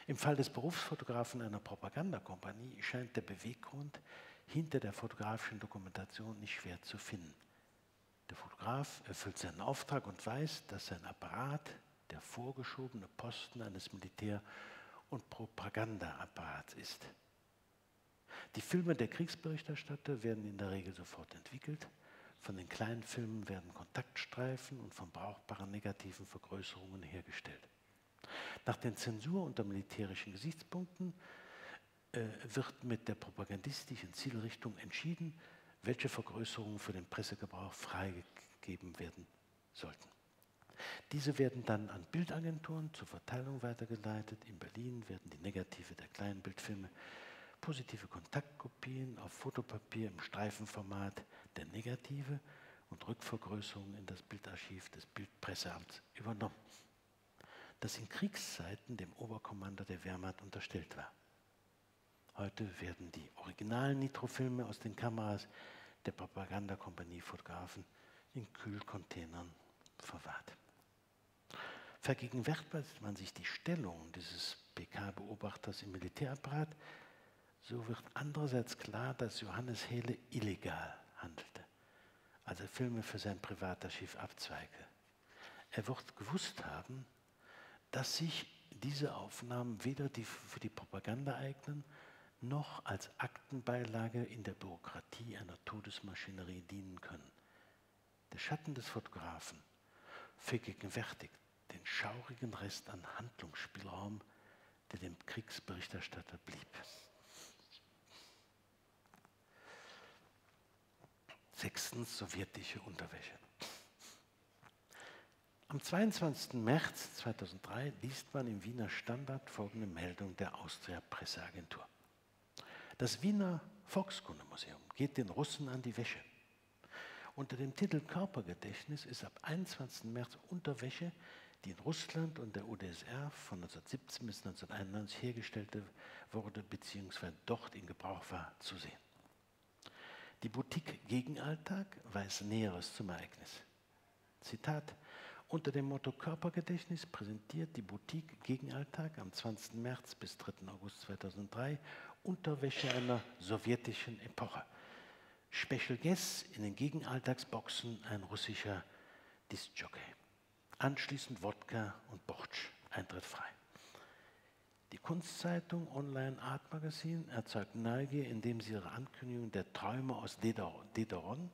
Im Fall des Berufsfotografen einer Propagandakompanie scheint der Beweggrund hinter der fotografischen Dokumentation nicht schwer zu finden. Der Fotograf erfüllt seinen Auftrag und weiß, dass sein Apparat der vorgeschobene Posten eines Militär- und Propagandaapparats ist. Die Filme der Kriegsberichterstatter werden in der Regel sofort entwickelt. Von den kleinen Filmen werden Kontaktstreifen und von brauchbaren negativen Vergrößerungen hergestellt. Nach den Zensur unter militärischen Gesichtspunkten äh, wird mit der propagandistischen Zielrichtung entschieden, welche Vergrößerungen für den Pressegebrauch freigegeben werden sollten. Diese werden dann an Bildagenturen zur Verteilung weitergeleitet. In Berlin werden die Negative der kleinen Bildfilme positive Kontaktkopien auf Fotopapier im Streifenformat der Negative und Rückvergrößerungen in das Bildarchiv des Bildpresseamts übernommen, das in Kriegszeiten dem Oberkommando der Wehrmacht unterstellt war. Heute werden die originalen Nitrofilme aus den Kameras der Propagandakompanie Fotografen in Kühlcontainern verwahrt. Vergegenwärtigt man sich die Stellung dieses PK-Beobachters im Militärapparat, so wird andererseits klar, dass Johannes Hele illegal handelte, als er Filme für sein Privatarchiv abzweigte. Er wird gewusst haben, dass sich diese Aufnahmen weder die, für die Propaganda eignen, noch als Aktenbeilage in der Bürokratie einer Todesmaschinerie dienen können. Der Schatten des Fotografen vergegenwärtigt den schaurigen Rest an Handlungsspielraum, der dem Kriegsberichterstatter blieb. Sechstens sowjetische Unterwäsche. Am 22. März 2003 liest man im Wiener Standard folgende Meldung der Austria Presseagentur. Das Wiener Volkskundemuseum geht den Russen an die Wäsche. Unter dem Titel Körpergedächtnis ist ab 21. März Unterwäsche, die in Russland und der UdSR von 1917 bis 1991 hergestellt wurde bzw. dort in Gebrauch war, zu sehen. Die Boutique Gegenalltag weiß Näheres zum Ereignis. Zitat unter dem Motto Körpergedächtnis präsentiert die Boutique Gegenalltag am 20. März bis 3. August 2003 Unterwäsche einer sowjetischen Epoche. Special Guest in den Gegenalltagsboxen ein russischer Discjockey. Anschließend Wodka und Bortsch. Eintritt frei. Die Kunstzeitung Online Art Magazine erzeugt Neugier, indem sie ihre Ankündigung der Träume aus Dederon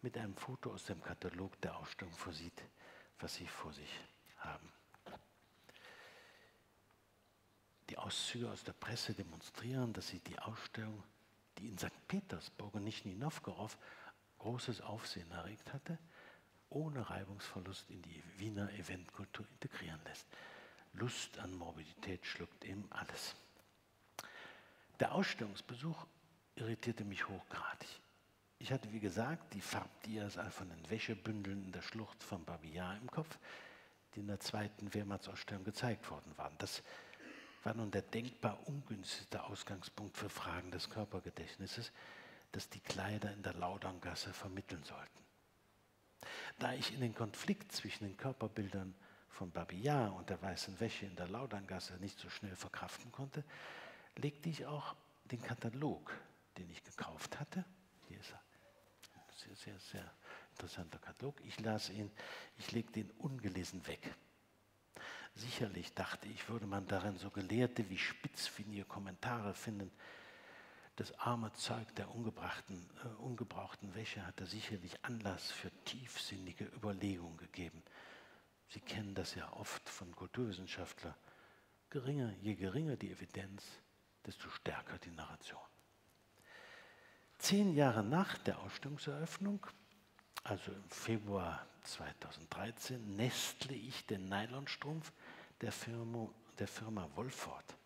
mit einem Foto aus dem Katalog der Ausstellung vorsieht, was sie vor sich haben. Die Auszüge aus der Presse demonstrieren, dass sie die Ausstellung, die in St. Petersburg und nicht in Novgorod großes Aufsehen erregt hatte, ohne Reibungsverlust in die Wiener Eventkultur integrieren lässt. Lust an Morbidität schluckt eben alles. Der Ausstellungsbesuch irritierte mich hochgradig. Ich hatte, wie gesagt, die Farbdias von den Wäschebündeln in der Schlucht von Babillard im Kopf, die in der zweiten Wehrmachtsausstellung gezeigt worden waren. Das war nun der denkbar ungünstigste Ausgangspunkt für Fragen des Körpergedächtnisses, das die Kleider in der Lauderngasse vermitteln sollten. Da ich in den Konflikt zwischen den Körperbildern von Babillard und der weißen Wäsche in der Lauderngasse nicht so schnell verkraften konnte, legte ich auch den Katalog, den ich gekauft hatte, hier ist er, sehr, sehr, sehr interessanter Katalog, ich las ihn, ich legte ihn ungelesen weg. Sicherlich, dachte ich, würde man darin so Gelehrte wie spitzfindige Kommentare finden. Das arme Zeug der ungebrachten, äh, ungebrauchten Wäsche hatte sicherlich Anlass für tiefsinnige Überlegungen gegeben. Sie kennen das ja oft von Kulturwissenschaftlern. Geringer, je geringer die Evidenz, desto stärker die Narration. Zehn Jahre nach der Ausstellungseröffnung, also im Februar 2013, nestle ich den Nylonstrumpf der Firma, der Firma Wolford,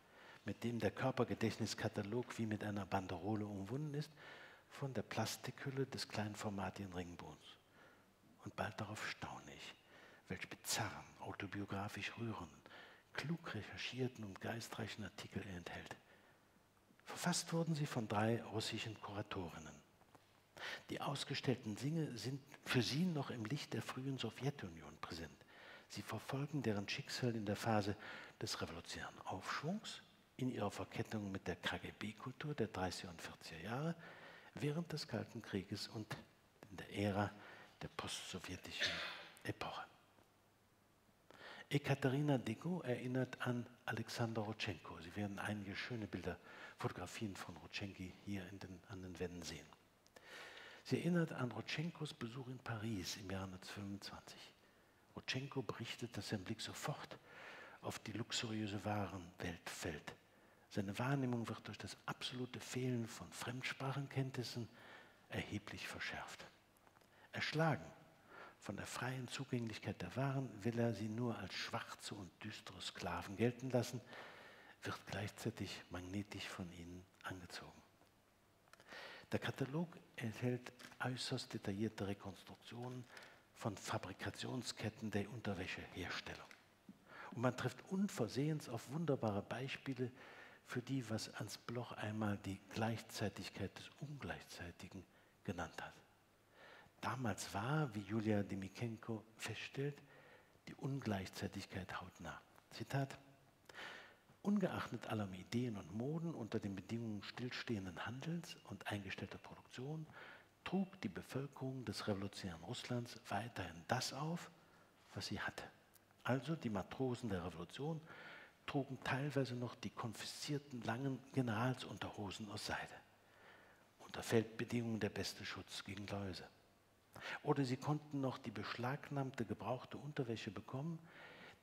mit dem der Körpergedächtniskatalog wie mit einer Banderole umwunden ist, von der Plastikhülle des kleinformatigen Ringbons. Und bald darauf staune ich, welch bizarren, autobiografisch rührenden, klug recherchierten und geistreichen Artikel er enthält. Verfasst wurden sie von drei russischen Kuratorinnen. Die ausgestellten Dinge sind für sie noch im Licht der frühen Sowjetunion präsent. Sie verfolgen deren Schicksal in der Phase des revolutionären Aufschwungs, in ihrer Verkettung mit der KGB-Kultur der 30er und 40er Jahre, während des Kalten Krieges und in der Ära der postsowjetischen Epoche. Ekaterina Dego erinnert an Alexander Rotschenko. Sie werden einige schöne Bilder, Fotografien von Rotschenki hier den, an den Wänden sehen. Sie erinnert an Rotschenkos Besuch in Paris im Jahr 1925. Rotschenko berichtet, dass sein Blick sofort auf die luxuriöse Warenwelt fällt. Seine Wahrnehmung wird durch das absolute Fehlen von Fremdsprachenkenntnissen erheblich verschärft. Erschlagen von der freien Zugänglichkeit der Waren will er sie nur als schwarze und düstere Sklaven gelten lassen, wird gleichzeitig magnetisch von ihnen angezogen. Der Katalog enthält äußerst detaillierte Rekonstruktionen von Fabrikationsketten der Unterwäscheherstellung. Und man trifft unversehens auf wunderbare Beispiele für die, was Ernst Bloch einmal die Gleichzeitigkeit des Ungleichzeitigen genannt hat. Damals war, wie Julia Demikenko feststellt, die Ungleichzeitigkeit hautnah. Zitat, ungeachtet aller Ideen und Moden unter den Bedingungen stillstehenden Handelns und eingestellter Produktion, trug die Bevölkerung des revolutionären Russlands weiterhin das auf, was sie hatte. Also die Matrosen der Revolution trugen teilweise noch die konfiszierten langen Generalsunterhosen aus Seide. Unter Feldbedingungen der beste Schutz gegen Läuse. Oder sie konnten noch die beschlagnahmte gebrauchte Unterwäsche bekommen,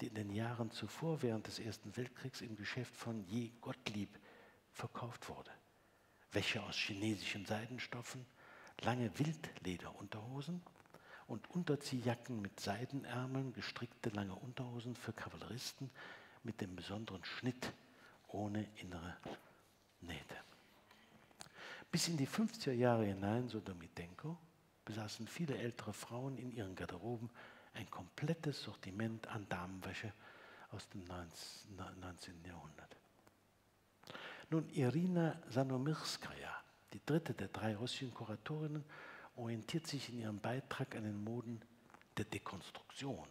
die in den Jahren zuvor während des Ersten Weltkriegs im Geschäft von Je Gottlieb verkauft wurde. Wäsche aus chinesischen Seidenstoffen, lange Wildlederunterhosen und Unterziehjacken mit Seidenärmeln, gestrickte lange Unterhosen für Kavalleristen mit dem besonderen Schnitt ohne innere Nähte. Bis in die 50er Jahre hinein, so Domitenko, besaßen viele ältere Frauen in ihren Garderoben ein komplettes Sortiment an Damenwäsche aus dem 19. Jahrhundert. Nun, Irina Sanomirskaya, die dritte der drei russischen Kuratorinnen, orientiert sich in ihrem Beitrag an den Moden der Dekonstruktion,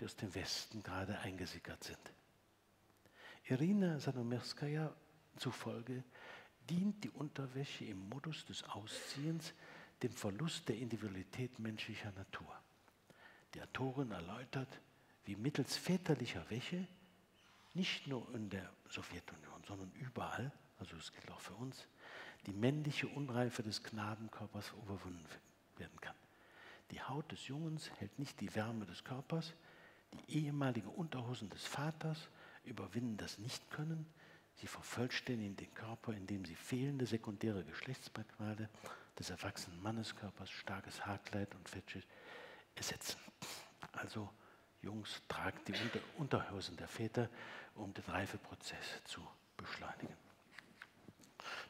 die aus dem Westen gerade eingesickert sind. Irina Sanomirskaya zufolge dient die Unterwäsche im Modus des Ausziehens dem Verlust der Individualität menschlicher Natur. Die Autorin erläutert, wie mittels väterlicher Wäsche nicht nur in der Sowjetunion, sondern überall, also es gilt auch für uns, die männliche Unreife des Knabenkörpers überwunden werden kann. Die Haut des Jungens hält nicht die Wärme des Körpers, die ehemalige Unterhosen des Vaters überwinden das Nichtkönnen, sie vervollständigen den Körper, indem sie fehlende sekundäre Geschlechtsmerkmale des erwachsenen Manneskörpers, starkes Haarkleid und Fettschicht ersetzen. Also Jungs, tragt die Unter Unterhosen der Väter, um den Reifeprozess zu beschleunigen.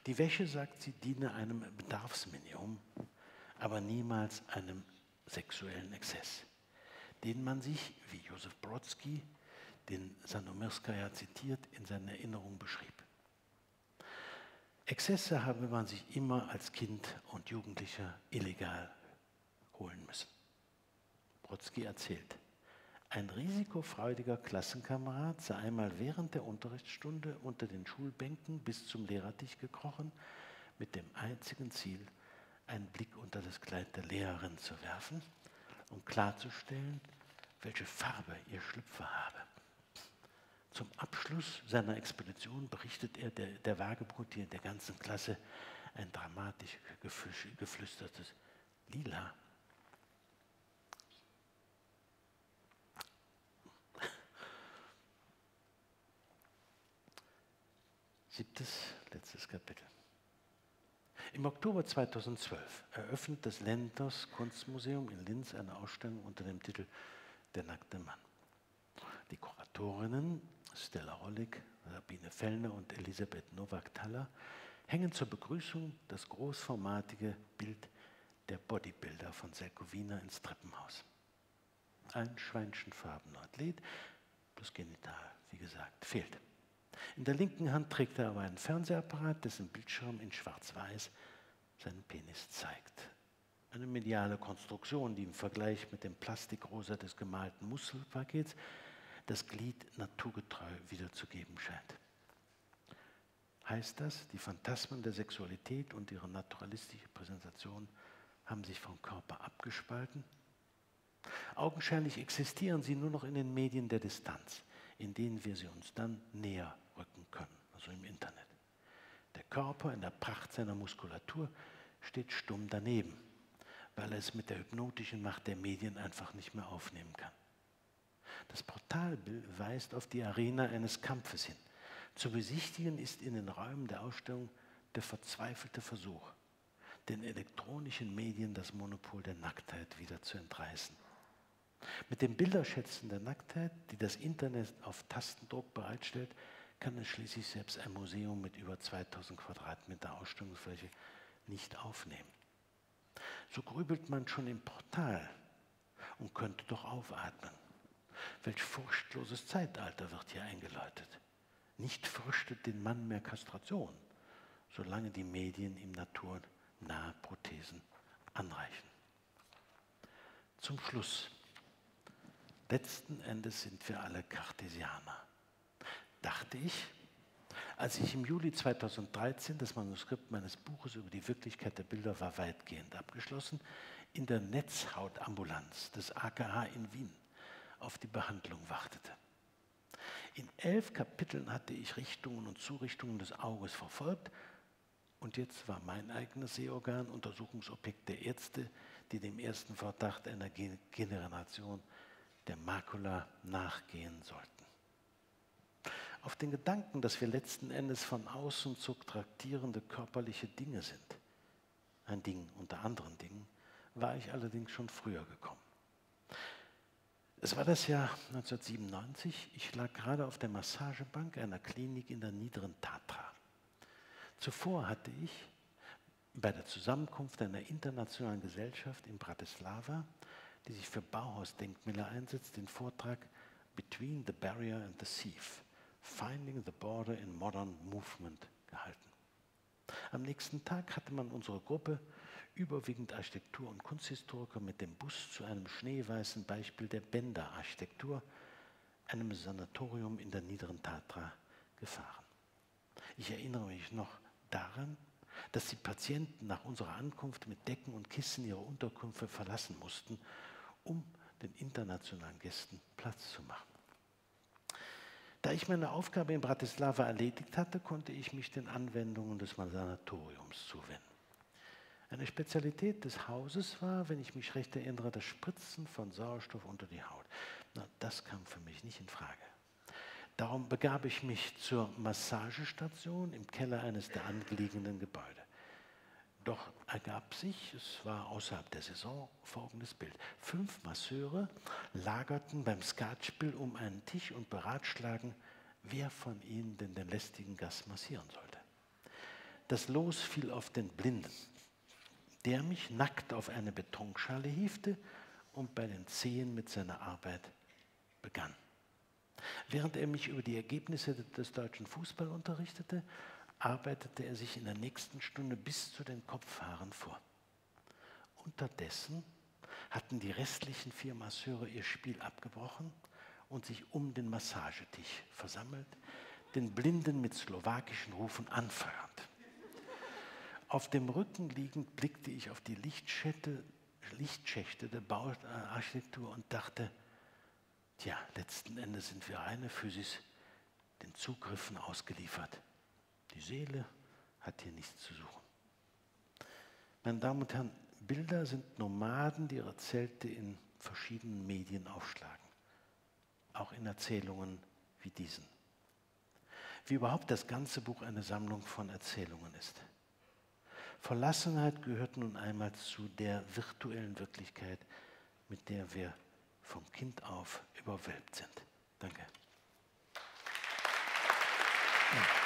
Die Wäsche, sagt sie, diene einem Bedarfsminimum, aber niemals einem sexuellen Exzess, den man sich, wie Josef Brodsky, den Sandomierskaya zitiert, in seiner Erinnerung beschrieb. Exzesse habe man sich immer als Kind und Jugendlicher illegal holen müssen. Brodsky erzählt, ein risikofreudiger Klassenkamerad sei einmal während der Unterrichtsstunde unter den Schulbänken bis zum Lehrertisch gekrochen, mit dem einzigen Ziel, einen Blick unter das Kleid der Lehrerin zu werfen, um klarzustellen, welche Farbe ihr Schlüpfer habe. Zum Abschluss seiner Expedition berichtet er der, der Wagebrut der ganzen Klasse ein dramatisch geflüstertes Lila. Siebtes, letztes Kapitel. Im Oktober 2012 eröffnet das Lenders Kunstmuseum in Linz eine Ausstellung unter dem Titel Der nackte Mann. Die Kuratorinnen Stella Rollig, Sabine Fellner und Elisabeth Nowak-Taller hängen zur Begrüßung das großformatige Bild der Bodybuilder von Selkowina ins Treppenhaus. Ein schweinchenfarbener Athlet, das Genital, wie gesagt, fehlt. In der linken Hand trägt er aber einen Fernsehapparat, dessen Bildschirm in Schwarz-Weiß seinen Penis zeigt. Eine mediale Konstruktion, die im Vergleich mit dem Plastikrosa des gemalten Muskelpakets das Glied naturgetreu wiederzugeben scheint. Heißt das, die Phantasmen der Sexualität und ihre naturalistische Präsentation haben sich vom Körper abgespalten? Augenscheinlich existieren sie nur noch in den Medien der Distanz, in denen wir sie uns dann näher rücken können, also im Internet. Der Körper in der Pracht seiner Muskulatur steht stumm daneben, weil er es mit der hypnotischen Macht der Medien einfach nicht mehr aufnehmen kann. Das Portalbild weist auf die Arena eines Kampfes hin. Zu besichtigen ist in den Räumen der Ausstellung der verzweifelte Versuch, den elektronischen Medien das Monopol der Nacktheit wieder zu entreißen. Mit den Bilderschätzen der Nacktheit, die das Internet auf Tastendruck bereitstellt, kann es schließlich selbst ein Museum mit über 2000 Quadratmeter Ausstellungsfläche nicht aufnehmen. So grübelt man schon im Portal und könnte doch aufatmen. Welch furchtloses Zeitalter wird hier eingeläutet. Nicht fürchtet den Mann mehr Kastration, solange die Medien ihm naturnahe Prothesen anreichen. Zum Schluss. Letzten Endes sind wir alle Kartesianer. Dachte ich, als ich im Juli 2013 das Manuskript meines Buches über die Wirklichkeit der Bilder war weitgehend abgeschlossen, in der Netzhautambulanz des AKH in Wien auf die Behandlung wartete. In elf Kapiteln hatte ich Richtungen und Zurichtungen des Auges verfolgt und jetzt war mein eigenes Sehorgan Untersuchungsobjekt der Ärzte, die dem ersten Verdacht einer Generation der Makula nachgehen sollten. Auf den Gedanken, dass wir letzten Endes von außen zu traktierende körperliche Dinge sind, ein Ding unter anderen Dingen, war ich allerdings schon früher gekommen. Es war das Jahr 1997. Ich lag gerade auf der Massagebank einer Klinik in der niederen Tatra. Zuvor hatte ich bei der Zusammenkunft einer internationalen Gesellschaft in Bratislava, die sich für Bauhausdenkmäler einsetzt, den Vortrag Between the Barrier and the Sieve, Finding the Border in Modern Movement gehalten. Am nächsten Tag hatte man unsere Gruppe überwiegend Architektur- und Kunsthistoriker mit dem Bus zu einem schneeweißen Beispiel der Bender-Architektur, einem Sanatorium in der niederen Tatra, gefahren. Ich erinnere mich noch daran, dass die Patienten nach unserer Ankunft mit Decken und Kissen ihre Unterkünfte verlassen mussten, um den internationalen Gästen Platz zu machen. Da ich meine Aufgabe in Bratislava erledigt hatte, konnte ich mich den Anwendungen des Sanatoriums zuwenden. Eine Spezialität des Hauses war, wenn ich mich recht erinnere, das Spritzen von Sauerstoff unter die Haut. Na, das kam für mich nicht in Frage. Darum begab ich mich zur Massagestation im Keller eines der angelegenen Gebäude. Doch ergab sich, es war außerhalb der Saison, folgendes Bild. Fünf Masseure lagerten beim Skatspiel um einen Tisch und beratschlagen, wer von ihnen denn den lästigen Gast massieren sollte. Das Los fiel auf den Blinden, der mich nackt auf eine Betonschale hiefte und bei den Zehen mit seiner Arbeit begann. Während er mich über die Ergebnisse des deutschen Fußball unterrichtete, arbeitete er sich in der nächsten Stunde bis zu den Kopfhaaren vor. Unterdessen hatten die restlichen vier Masseure ihr Spiel abgebrochen und sich um den Massagetisch versammelt, den Blinden mit slowakischen Rufen anfeuernd. Auf dem Rücken liegend blickte ich auf die Lichtschächte, Lichtschächte der Bauarchitektur und dachte, tja, letzten Endes sind wir reine Physis den Zugriffen ausgeliefert. Die Seele hat hier nichts zu suchen. Meine Damen und Herren, Bilder sind Nomaden, die ihre Zelte in verschiedenen Medien aufschlagen, auch in Erzählungen wie diesen. wie überhaupt das ganze Buch eine Sammlung von Erzählungen ist. Verlassenheit gehört nun einmal zu der virtuellen Wirklichkeit, mit der wir vom Kind auf überwölbt sind. Danke. Ja.